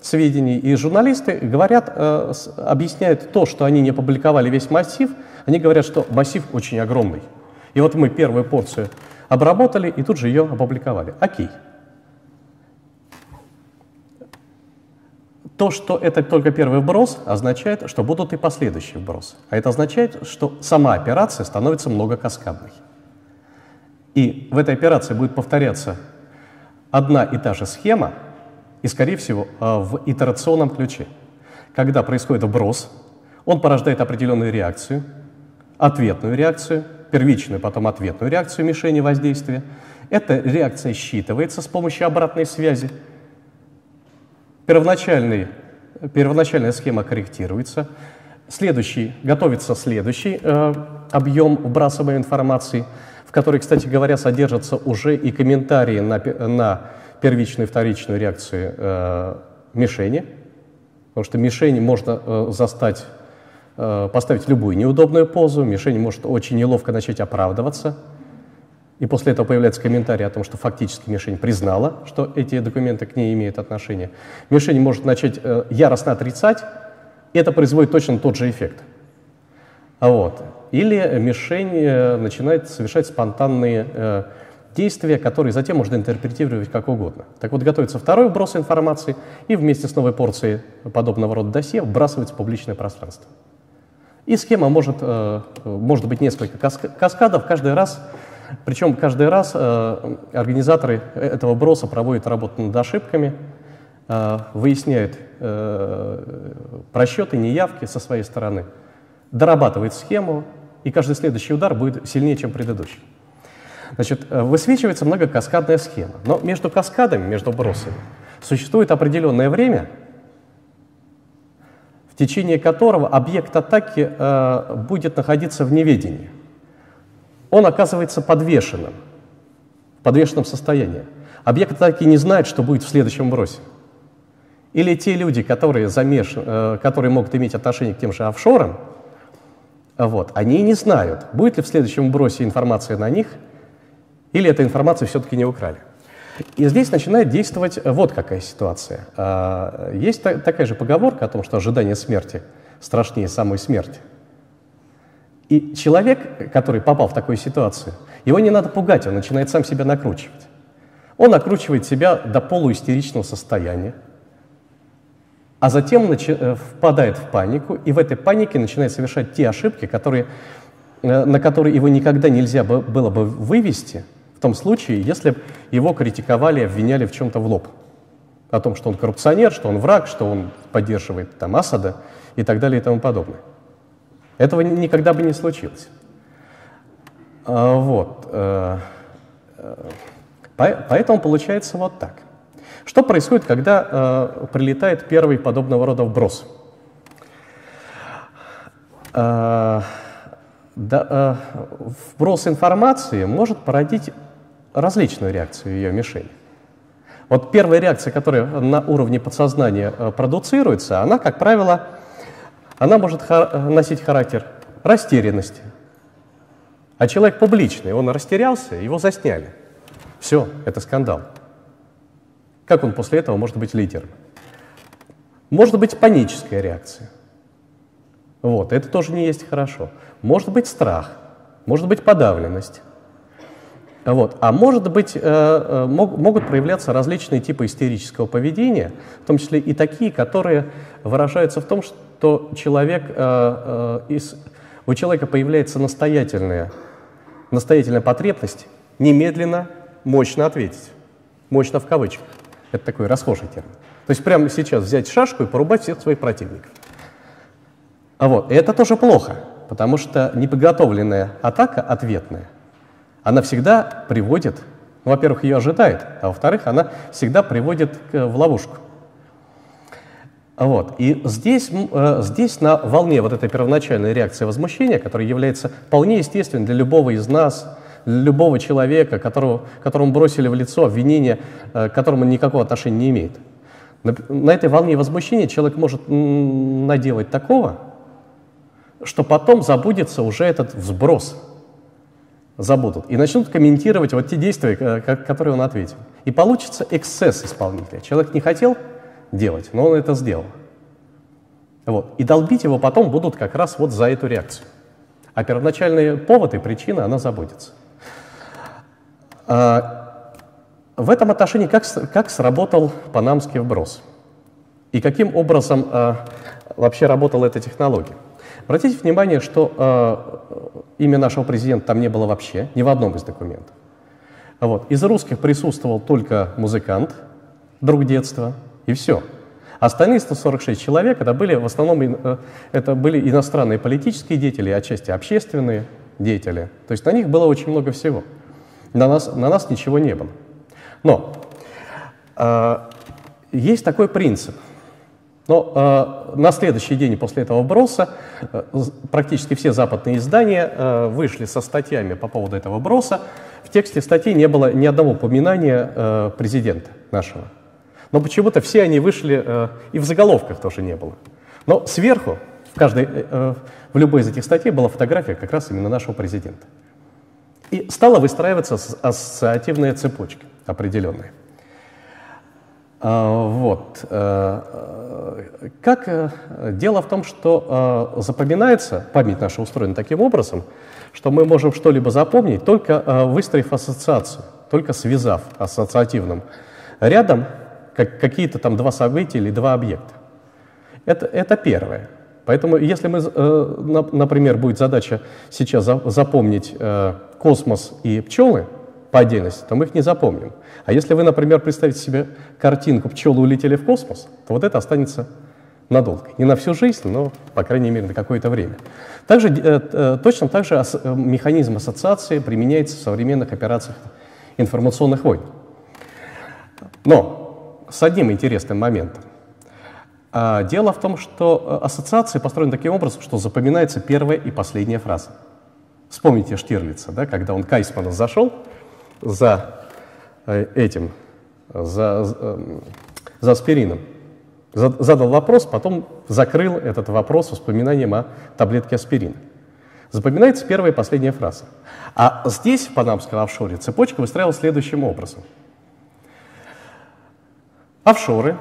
сведений, и журналисты говорят, э, объясняют то, что они не опубликовали весь массив, они говорят, что массив очень огромный. И вот мы первую порцию обработали и тут же ее опубликовали. Окей. То, что это только первый вброс, означает, что будут и последующие вбросы. А это означает, что сама операция становится многокаскадной. И в этой операции будет повторяться одна и та же схема, и, скорее всего, а, в итерационном ключе. Когда происходит вброс, он порождает определенную реакцию, ответную реакцию – первичную, потом ответную реакцию мишени воздействия. Эта реакция считывается с помощью обратной связи. Первоначальный, первоначальная схема корректируется. Следующий, готовится следующий э, объем вбрасываемой информации, в которой, кстати говоря, содержатся уже и комментарии на, на первичную и вторичную реакцию э, мишени, потому что мишень можно э, застать Э, поставить любую неудобную позу, мишень может очень неловко начать оправдываться, и после этого появляется комментарий о том, что фактически мишень признала, что эти документы к ней имеют отношение. Мишень может начать э, яростно отрицать, и это производит точно тот же эффект. Вот. Или мишень э, начинает совершать спонтанные э, действия, которые затем можно интерпретировать как угодно. Так вот, готовится второй вброс информации и вместе с новой порцией подобного рода досье вбрасывается в публичное пространство. И схема может, э, может быть несколько каскадов каждый раз, причем каждый раз организаторы этого броса проводят работу над ошибками, выясняют просчеты, неявки со своей стороны, дорабатывает схему, и каждый следующий удар будет сильнее, чем предыдущий. Значит, высвечивается многокаскадная схема. Но между каскадами, между бросами, существует определенное время, в течение которого объект атаки э, будет находиться в неведении. Он оказывается подвешенным, в подвешенном состоянии. Объект атаки не знает, что будет в следующем бросе. Или те люди, которые, замеш... э, которые могут иметь отношение к тем же офшорам, вот, они не знают, будет ли в следующем бросе информация на них, или эта информация все-таки не украли. И здесь начинает действовать вот какая ситуация. А, есть такая же поговорка о том, что ожидание смерти страшнее самой смерти. И человек, который попал в такую ситуацию, его не надо пугать, он начинает сам себя накручивать. Он накручивает себя до полуистеричного состояния, а затем э, впадает в панику, и в этой панике начинает совершать те ошибки, которые, э, на которые его никогда нельзя было бы вывести – в том случае, если бы его критиковали, обвиняли в чем-то в лоб. О том, что он коррупционер, что он враг, что он поддерживает там Асада и так далее и тому подобное. Этого никогда бы не случилось. А, вот. Э, поэтому получается вот так. Что происходит, когда э, прилетает первый подобного рода вброс? Э, да, э, вброс информации может породить различную реакцию ее мишени. Вот первая реакция, которая на уровне подсознания э, продуцируется, она, как правило, она может носить характер растерянности. А человек публичный, он растерялся, его засняли. Все, это скандал. Как он после этого может быть лидером? Может быть паническая реакция. Вот, это тоже не есть хорошо. Может быть страх, может быть подавленность. Вот. А может быть, э, э, могут проявляться различные типы истерического поведения, в том числе и такие, которые выражаются в том, что человек, э, у человека появляется настоятельная, настоятельная потребность немедленно, мощно ответить. Мощно в кавычках. Это такой расхожий термин. То есть прямо сейчас взять шашку и порубать всех своих противников. А вот. И это тоже плохо, потому что неподготовленная атака ответная – она всегда приводит, ну, во-первых, ее ожидает, а во-вторых, она всегда приводит в ловушку. Вот. И здесь, э, здесь на волне вот этой первоначальной реакции возмущения, которая является вполне естественной для любого из нас, любого человека, которого, которому бросили в лицо обвинение, э, к которому никакого отношения не имеет. На, на этой волне возмущения человек может наделать такого, что потом забудется уже этот взброс – забудут и начнут комментировать вот те действия, которые он ответил. И получится эксцесс исполнителя. Человек не хотел делать, но он это сделал. Вот. И долбить его потом будут как раз вот за эту реакцию. А первоначальный повод и причина, она забудется. А, в этом отношении как, как сработал панамский вброс? И каким образом а, вообще работала эта технология? Обратите внимание, что э, имя нашего президента там не было вообще, ни в одном из документов. Вот. Из русских присутствовал только музыкант, друг детства, и все. Остальные 146 человек это были в основном э, это были иностранные политические деятели, отчасти общественные деятели. То есть на них было очень много всего. На нас, на нас ничего не было. Но э, есть такой принцип – но э, на следующий день после этого броса э, практически все западные издания э, вышли со статьями по поводу этого броса. В тексте статьи не было ни одного упоминания э, президента нашего. Но почему-то все они вышли, э, и в заголовках тоже не было. Но сверху, в, каждой, э, э в любой из этих статей была фотография как раз именно нашего президента. И стала выстраиваться ассоциативная цепочка определенная. А, вот. Э, э, как э, дело в том, что запоминается, память наша устроена таким образом, что мы можем что-либо запомнить, только выстроив ассоциацию, только связав ассоциативным рядом как, какие-то там два события или два объекта. Это, это первое. Поэтому если мы, например, будет задача сейчас запомнить космос и пчелы по отдельности, то мы их не запомним. А если вы, например, представите себе картинку «Пчелы улетели в космос», то вот это останется надолго. Не на всю жизнь, но, по крайней мере, на какое-то время. Также, э, э, точно так же э, механизм ассоциации применяется в современных операциях информационных войн. Но с одним интересным моментом. А, дело в том, что ассоциации построены таким образом, что запоминается первая и последняя фраза. Вспомните Штирлица, да, когда он к Айсману зашел за Э, этим, за, эм, за аспирином. Задал вопрос, потом закрыл этот вопрос воспоминанием о таблетке аспирина. Запоминается первая и последняя фраза. А здесь, в панамском офшоре, цепочка выстраивалась следующим образом. Офшоры, э,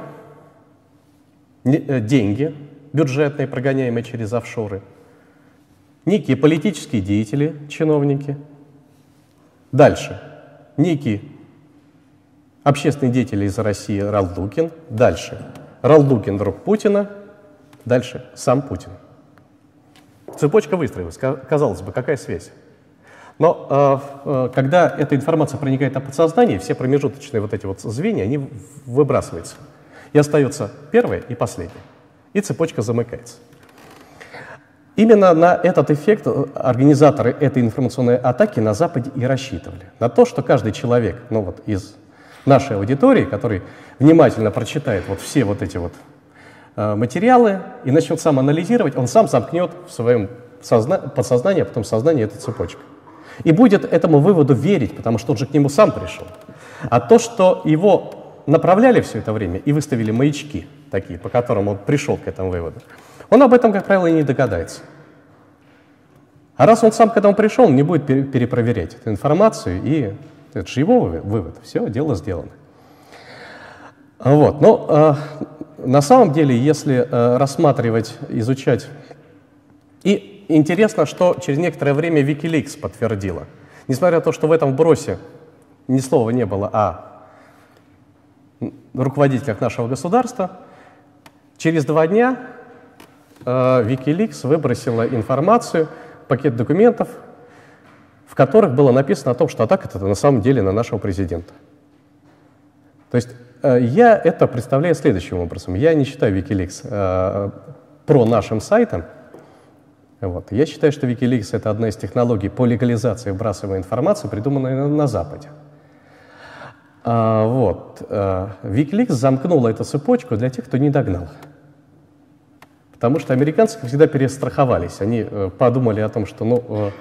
деньги бюджетные, прогоняемые через офшоры, некие политические деятели, чиновники. Дальше. Некие общественный деятель из России Ралдукин. Дальше. Ралдукин друг Путина. Дальше сам Путин. Цепочка выстроилась. Казалось бы, какая связь? Но э, э, когда эта информация проникает на подсознание, все промежуточные вот эти вот звенья, они выбрасываются. И остается первое и последнее. И цепочка замыкается. Именно на этот эффект организаторы этой информационной атаки на Западе и рассчитывали. На то, что каждый человек, ну вот из нашей аудитории, который внимательно прочитает вот все вот эти вот э, материалы и начнет сам анализировать, он сам замкнет в своем созна... подсознании, а потом сознании эту цепочку. И будет этому выводу верить, потому что он же к нему сам пришел. А то, что его направляли все это время и выставили маячки такие, по которым он пришел к этому выводу, он об этом, как правило, и не догадается. А раз он сам к этому пришел, он не будет перепроверять эту информацию и это же его вывод. Все, дело сделано. Вот. Но э, на самом деле, если э, рассматривать, изучать... И интересно, что через некоторое время Wikileaks подтвердила. Несмотря на то, что в этом вбросе ни слова не было о руководителях нашего государства, через два дня э, Wikileaks выбросила информацию, пакет документов, в которых было написано о том, что атака это на самом деле на нашего президента. То есть э, я это представляю следующим образом. Я не считаю Wikileaks э, про нашим сайтом. Вот. Я считаю, что Wikileaks это одна из технологий по легализации вбрасываемой информации, придуманная на, на Западе. А, вот. А, Wikileaks замкнула эту цепочку для тех, кто не догнал. Потому что американцы, как всегда, перестраховались. Они э, подумали о том, что ну,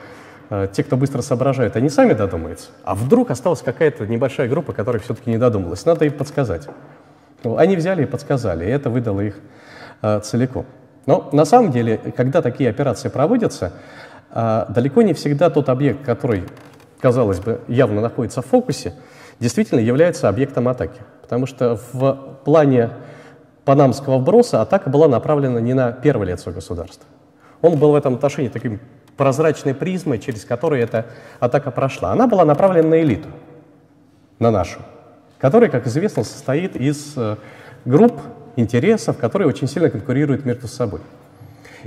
Э, те, кто быстро соображает, они сами додумаются. А вдруг осталась какая-то небольшая группа, которая все-таки не додумалась. Надо им подсказать. Ну, они взяли и подсказали, и это выдало их э, целиком. Но на самом деле, когда такие операции проводятся, э, далеко не всегда тот объект, который, казалось бы, явно находится в фокусе, действительно является объектом атаки. Потому что в плане панамского вброса атака была направлена не на первое лицо государства. Он был в этом отношении таким прозрачной призмой, через которую эта атака прошла. Она была направлена на элиту, на нашу, которая, как известно, состоит из э, групп интересов, которые очень сильно конкурируют между собой.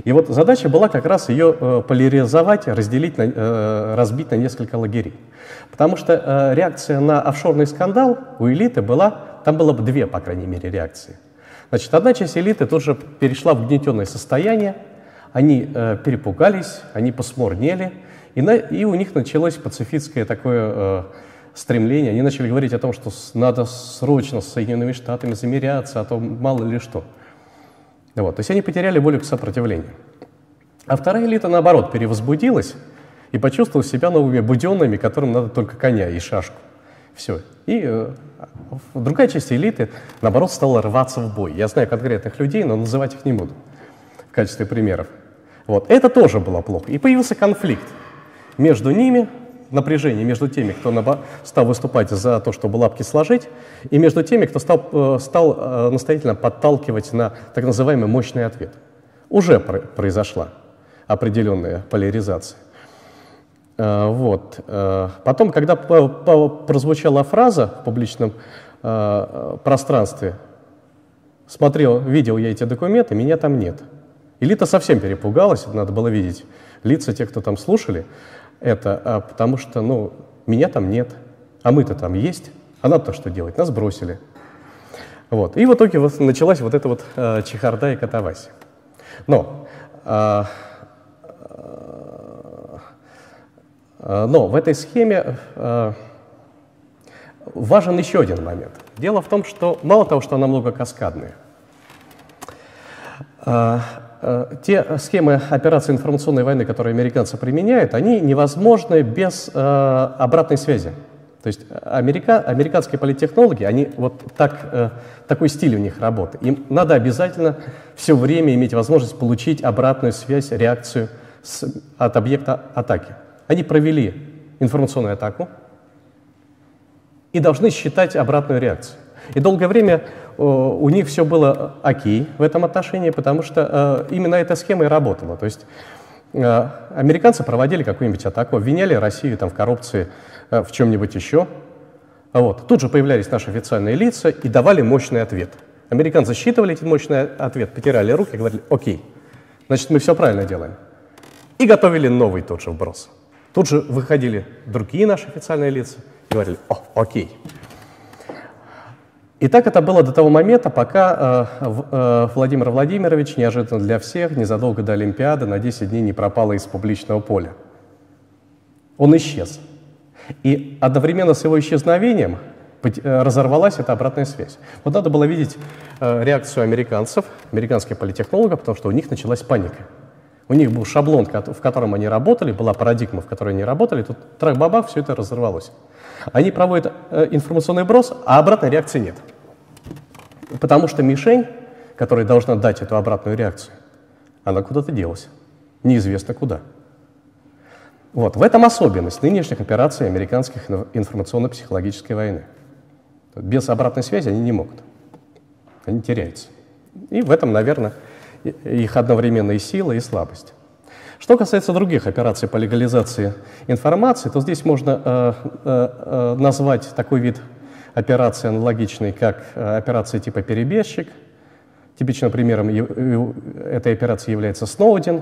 И вот задача была как раз ее э, поляризовать, разделить, на, э, разбить на несколько лагерей. Потому что реакция на офшорный скандал у элиты была, там было бы две, по крайней мере, реакции. Значит, одна часть элиты тут же перешла в гнетенное состояние, они э, перепугались, они посмурнели, и, на, и у них началось пацифистское такое э, стремление. Они начали говорить о том, что надо срочно с Соединенными Штатами замеряться, а то мало ли что. Вот. То есть они потеряли волю к сопротивлению. А вторая элита, наоборот, перевозбудилась и почувствовала себя новыми буденными, которым надо только коня и шашку. Все. И э, другая часть элиты, наоборот, стала рваться в бой. Я знаю конкретных людей, но называть их не буду в качестве примеров. Вот. Это тоже было плохо. И появился конфликт между ними, напряжение между теми, кто стал выступать за то, чтобы лапки сложить, и между теми, кто стал, э, стал э, настоятельно подталкивать на так называемый мощный ответ. Уже произошла определенная поляризация. Э, вот. Потом, когда прозвучала фраза в публичном пространстве, смотрел, видел я эти документы, меня там нет. Элита совсем перепугалась, надо было видеть лица тех, кто там слушали это, а потому что, ну, меня там нет, а мы-то там есть, а нам-то что делать? Нас бросили. Вот. И в итоге вот началась вот эта вот э, чехарда и катавась. Но, э, э, но в этой схеме э, важен еще один момент. Дело в том, что мало того, что она многокаскадная, э, те схемы операции информационной войны, которые американцы применяют, они невозможны без э, обратной связи. То есть америка, американские политтехнологи, они вот так, э, такой стиль у них работы. Им надо обязательно все время иметь возможность получить обратную связь, реакцию с, от объекта атаки. Они провели информационную атаку и должны считать обратную реакцию. И долгое время у них все было окей в этом отношении, потому что э, именно эта схема и работала. То есть э, американцы проводили какую-нибудь атаку, обвиняли Россию там, в коррупции, э, в чем-нибудь еще. Вот. Тут же появлялись наши официальные лица и давали мощный ответ. Американцы засчитывали этот мощный ответ, потирали руки и говорили, окей, значит, мы все правильно делаем. И готовили новый тот же вброс. Тут же выходили другие наши официальные лица и говорили, о, окей, и так это было до того момента, пока э, э, Владимир Владимирович неожиданно для всех, незадолго до Олимпиады, на 10 дней не пропал из публичного поля. Он исчез. И одновременно с его исчезновением э, разорвалась эта обратная связь. Вот надо было видеть э, реакцию американцев, американских политтехнологов, потому что у них началась паника. У них был шаблон, в котором они работали, была парадигма, в которой они работали, тут трах-бабах, все это разорвалось. Они проводят э, информационный брос, а обратной реакции нет. Потому что мишень, которая должна дать эту обратную реакцию, она куда-то делась. Неизвестно куда. Вот. В этом особенность нынешних операций американских информационно-психологической войны. Без обратной связи они не могут. Они теряются. И в этом, наверное, их одновременно и сила, и слабость. Что касается других операций по легализации информации, то здесь можно э, э, э назвать такой вид операции аналогичной, как э, операция типа «перебежчик». Типичным примером этой операции является Сноуден.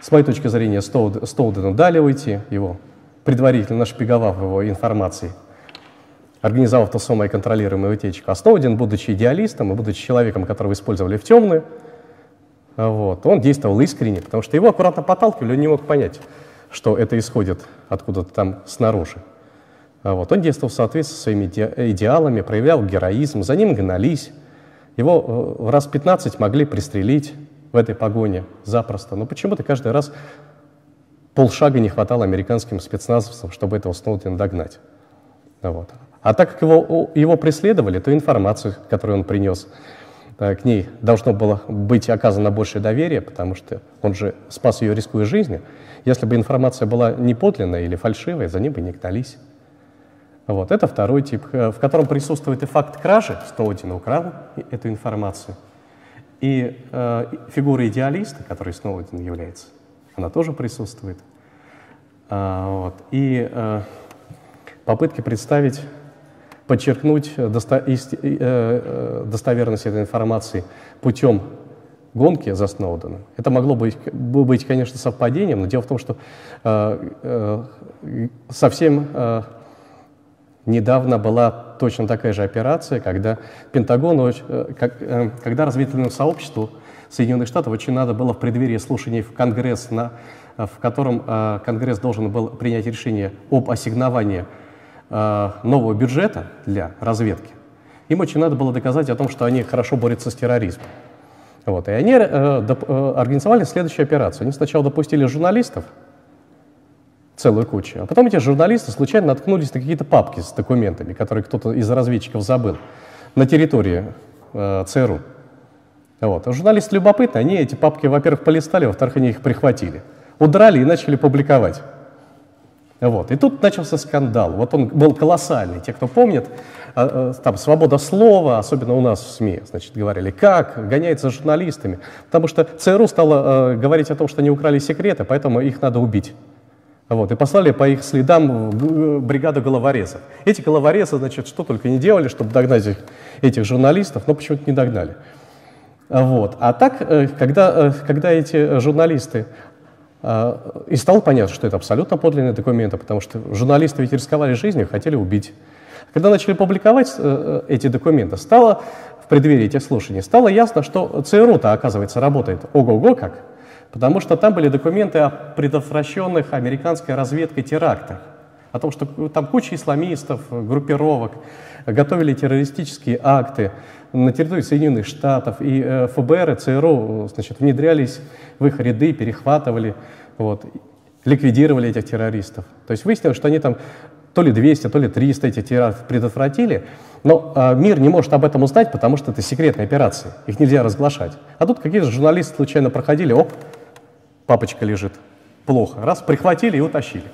С моей точки зрения, Сноудену дали уйти, его предварительно нашпиговав его информацией, организовав то самое контролируемую утечку. А Сноуден, будучи идеалистом и будучи человеком, которого использовали в темную, вот, он действовал искренне, потому что его аккуратно подталкивали, он не мог понять, что это исходит откуда-то там снаружи. Вот, он действовал в соответствии со своими идеалами, проявлял героизм, за ним гнались. Его э, раз 15 могли пристрелить в этой погоне запросто, но почему-то каждый раз полшага не хватало американским спецназовцам, чтобы этого Сноудена догнать. Вот. А так как его, его преследовали, то информацию, которую он принес, э, к ней должно было быть оказано большее доверие, потому что он же спас ее, рискуя жизнью. Если бы информация была неподлинная или фальшивая, за ним бы не гнались. Вот. Это второй тип, э, в котором присутствует и факт кражи, Сноуден украл эту информацию, и э, фигура идеалиста, который Сноуден является, она тоже присутствует. А, вот. И э, попытки представить подчеркнуть э, э, достоверность этой информации путем гонки за Сноуденом. Это могло быть, быть, конечно, совпадением, но дело в том, что э, совсем недавно была точно такая же операция, когда Пентагону, когда разведывательному сообществу Соединенных Штатов очень надо было в преддверии слушаний в Конгресс, на, в котором Конгресс должен был принять решение об ассигновании Э, нового бюджета для разведки, им очень надо было доказать о том, что они хорошо борются с терроризмом. Вот. И они э, э, организовали следующую операцию. Они сначала допустили журналистов, целую кучу, а потом эти журналисты случайно наткнулись на какие-то папки с документами, которые кто-то из разведчиков забыл на территории э, ЦРУ. Вот. А журналисты любопытны, они эти папки, во-первых, полистали, во-вторых, они их прихватили. Удрали и начали публиковать. Вот. И тут начался скандал. Вот он был колоссальный. Те, кто помнит, а, э, там свобода слова, особенно у нас в СМИ, значит, говорили, как гоняется за журналистами. Потому что ЦРУ стало э, говорить о том, что они украли секреты, поэтому их надо убить. Вот, и послали по их следам бригаду головорезов. Эти головорезы, значит, что только не делали, чтобы догнать их, этих журналистов, но почему-то не догнали. Вот. А так, э, когда, когда эти журналисты а, и стало понятно, что это абсолютно подлинные документы, потому что журналисты ведь рисковали жизнью, хотели убить. Когда начали публиковать э, эти документы, стало в преддверии этих слушаний, стало ясно, что ЦРУ-то, оказывается, работает ого-го как, потому что там были документы о предотвращенных американской разведкой терактах, о том, что там куча исламистов, группировок готовили террористические акты на территории Соединенных Штатов, и э, ФБР и ЦРУ значит, внедрялись в их ряды, перехватывали, вот, ликвидировали этих террористов. То есть выяснилось, что они там то ли 200, то ли 300 этих террористов предотвратили, но э, мир не может об этом узнать, потому что это секретные операции, их нельзя разглашать. А тут какие-то журналисты случайно проходили, оп, папочка лежит, плохо, раз, прихватили и утащили.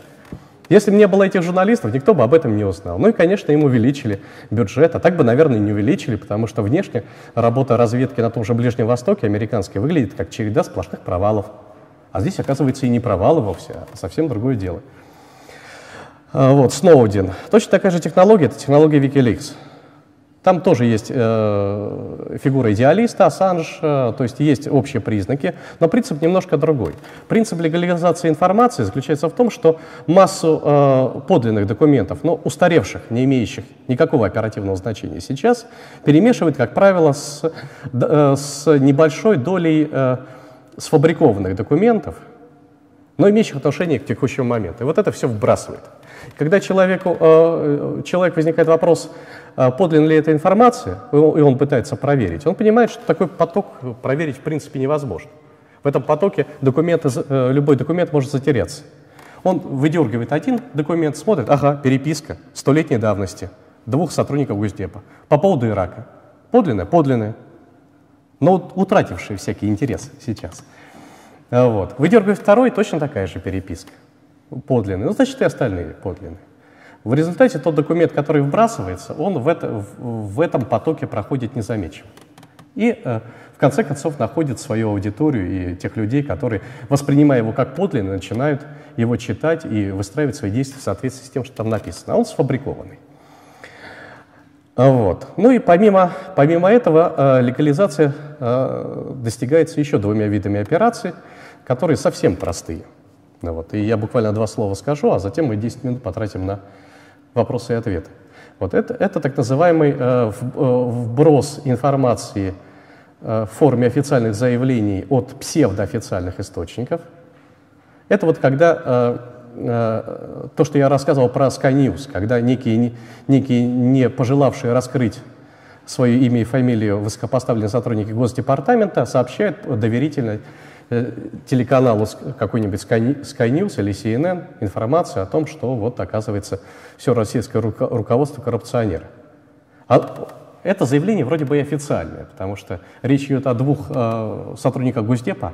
Если бы не было этих журналистов, никто бы об этом не узнал. Ну и, конечно, им увеличили бюджет, а так бы, наверное, не увеличили, потому что внешне работа разведки на том же Ближнем Востоке, американской, выглядит как череда сплошных провалов. А здесь, оказывается, и не провалы вовсе, а совсем другое дело. А, вот, Сноуден. Точно такая же технология, это технология Wikileaks. Там тоже есть э, фигура идеалиста, Ассанж, э, то есть есть общие признаки, но принцип немножко другой. Принцип легализации информации заключается в том, что массу э, подлинных документов, но устаревших, не имеющих никакого оперативного значения сейчас, перемешивают, как правило, с, э, с небольшой долей э, сфабрикованных документов, но имеющих отношение к текущему моменту. И вот это все вбрасывает. Когда человеку, э, человек возникает вопрос, э, подлинна ли эта информация, и он пытается проверить, он понимает, что такой поток проверить в принципе невозможно. В этом потоке документы, э, любой документ может затеряться. Он выдергивает один документ, смотрит, ага, переписка столетней давности двух сотрудников Госдепа по поводу Ирака. Подлинная? Подлинная. Но утратившие всякий интерес сейчас. Вот. Выдергивает второй, точно такая же переписка подлинный, ну, значит, и остальные подлинные. В результате тот документ, который вбрасывается, он в, это, в, в этом потоке проходит незамеченным. И э, в конце концов находит свою аудиторию и тех людей, которые, воспринимая его как подлинный, начинают его читать и выстраивать свои действия в соответствии с тем, что там написано. А он сфабрикованный. Вот. Ну и помимо, помимо этого э, легализация э, достигается еще двумя видами операций, которые совсем простые – вот. И я буквально два слова скажу, а затем мы 10 минут потратим на вопросы и ответы. Вот это, это так называемый э, э вброс информации э, в форме официальных заявлений от псевдоофициальных источников. Это вот когда э, э, то, что я рассказывал про Sky когда некие, некие не пожелавшие раскрыть свое имя и фамилию высокопоставленные сотрудники Госдепартамента сообщают доверительно Э, телеканалу какой-нибудь Sky News или CNN информацию о том, что вот оказывается все российское руководство коррупционеры. А это заявление вроде бы и официальное, потому что речь идет о двух э, сотрудниках Госдепа,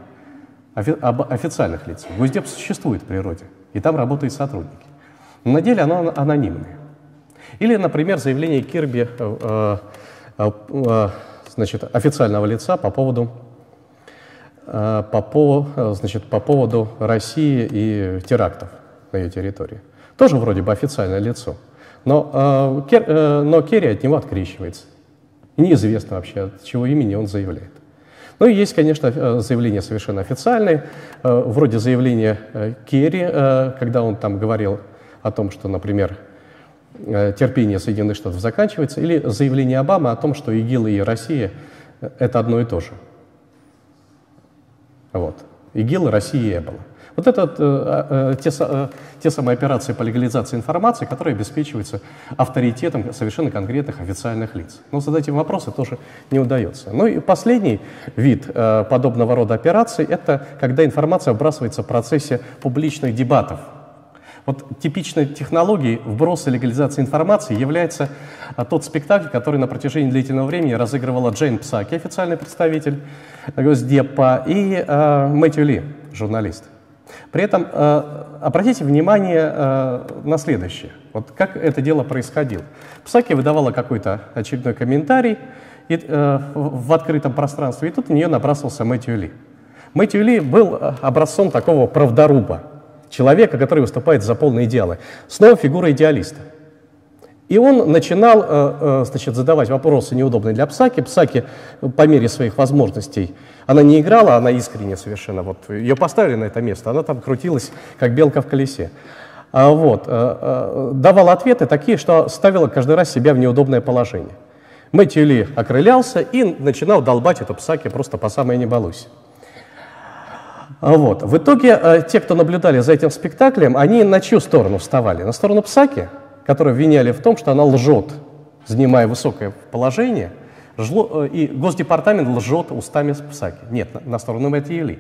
офи об официальных лицах. Госдеп существует в природе, и там работают сотрудники. Но на деле оно анонимное. Или, например, заявление Кирби, э, э, значит, официального лица по поводу Э, по, значит, по поводу России и терактов на ее территории. Тоже вроде бы официальное лицо. Но, э, но Керри от него открещивается. Неизвестно вообще, от чего имени он заявляет. Ну и есть, конечно, э, заявления совершенно официальные, э, вроде заявления Керри, когда он там говорил о том, что, например, терпение Соединенных Штатов заканчивается, или заявление Обамы о том, что ИГИЛ и Россия — это одно и то же. Вот. ИГИЛ, Россия и Эбола. Вот это э, э, те, э, те самые операции по легализации информации, которые обеспечиваются авторитетом совершенно конкретных официальных лиц. Но задать им вопросы тоже не удается. Ну и последний вид э, подобного рода операций – это когда информация вбрасывается в процессе публичных дебатов вот типичной технологией вброса легализации информации является а, тот спектакль, который на протяжении длительного времени разыгрывала Джейн Псаки, официальный представитель Госдепа, и а, Мэтью Ли, журналист. При этом э, обратите внимание э, на следующее. Вот как это дело происходило. Псаки выдавала какой-то очередной комментарий и, э, в открытом пространстве, и тут на нее набрасывался Мэтью Ли. Мэтью Ли был э, образцом такого правдоруба, человека, который выступает за полные идеалы. Снова фигура идеалиста. И он начинал э, э, значит, задавать вопросы неудобные для Псаки. Псаки по мере своих возможностей, она не играла, она искренне совершенно, вот ее поставили на это место, она там крутилась, как белка в колесе. А вот, давала ответы такие, что ставила каждый раз себя в неудобное положение. Мэтью Ли окрылялся и начинал долбать эту Псаки просто по самой не балуйся. А вот. В итоге э, те, кто наблюдали за этим спектаклем, они на чью сторону вставали? На сторону Псаки, которую обвиняли в том, что она лжет, занимая высокое положение, э, и Госдепартамент лжет устами Псаки. Нет, на, на сторону Мэтью Ли.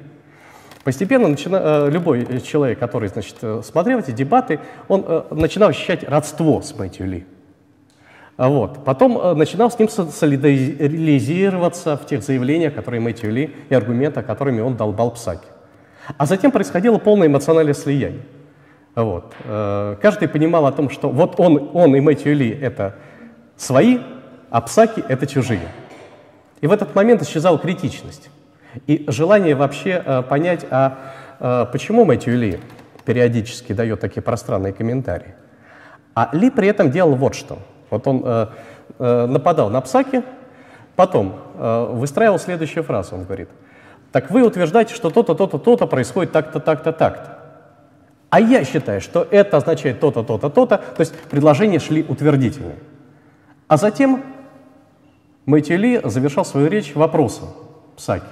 Постепенно начина, э, любой человек, который значит, смотрел эти дебаты, он начинал ощущать родство с Мэтью. А вот. Потом начинал с ним солидаризироваться в тех заявлениях, которые Мэтью Ли и аргументах, которыми он долбал Псаки. А затем происходило полное эмоциональное слияние. Вот. Э, каждый понимал о том, что вот он, он и Мэтью Ли — это свои, а Псаки — это чужие. И в этот момент исчезала критичность. И желание вообще э, понять, а э, почему Мэтью Ли периодически дает такие пространные комментарии. А Ли при этом делал вот что. Вот он нападал на Псаки, потом выстраивал следующую фразу. Он говорит — так вы утверждаете, что то-то, то-то, то-то происходит так-то, так-то, так-то. А я считаю, что это означает то-то, то-то, то-то, то есть предложения шли утвердительные. А затем Мэтью Ли завершал свою речь вопросом Псаки.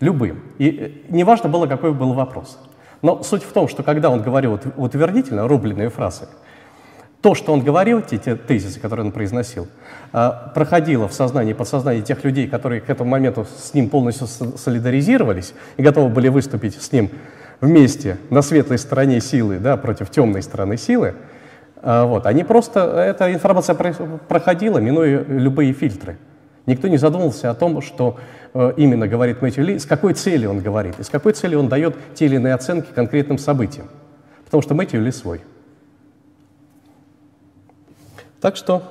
Любым. И э, неважно было, какой был вопрос. Но суть в том, что когда он говорил утвердительно, рубленые фразы, то, что он говорил, те, те тезисы, которые он произносил, а, проходило в сознании, подсознании тех людей, которые к этому моменту с ним полностью солидаризировались и готовы были выступить с ним вместе на светлой стороне силы, да, против темной стороны силы, а, вот, они просто, эта информация проходила, минуя любые фильтры. Никто не задумывался о том, что э, именно говорит Мэтью Ли, с какой целью он говорит, и с какой целью он дает те или иные оценки конкретным событиям. Потому что Мэтью Ли свой. Так что,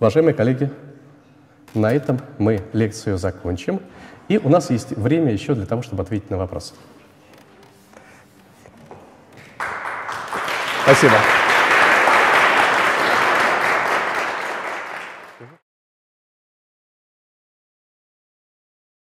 уважаемые коллеги, на этом мы лекцию закончим. И у нас есть время еще для того, чтобы ответить на вопросы. Спасибо.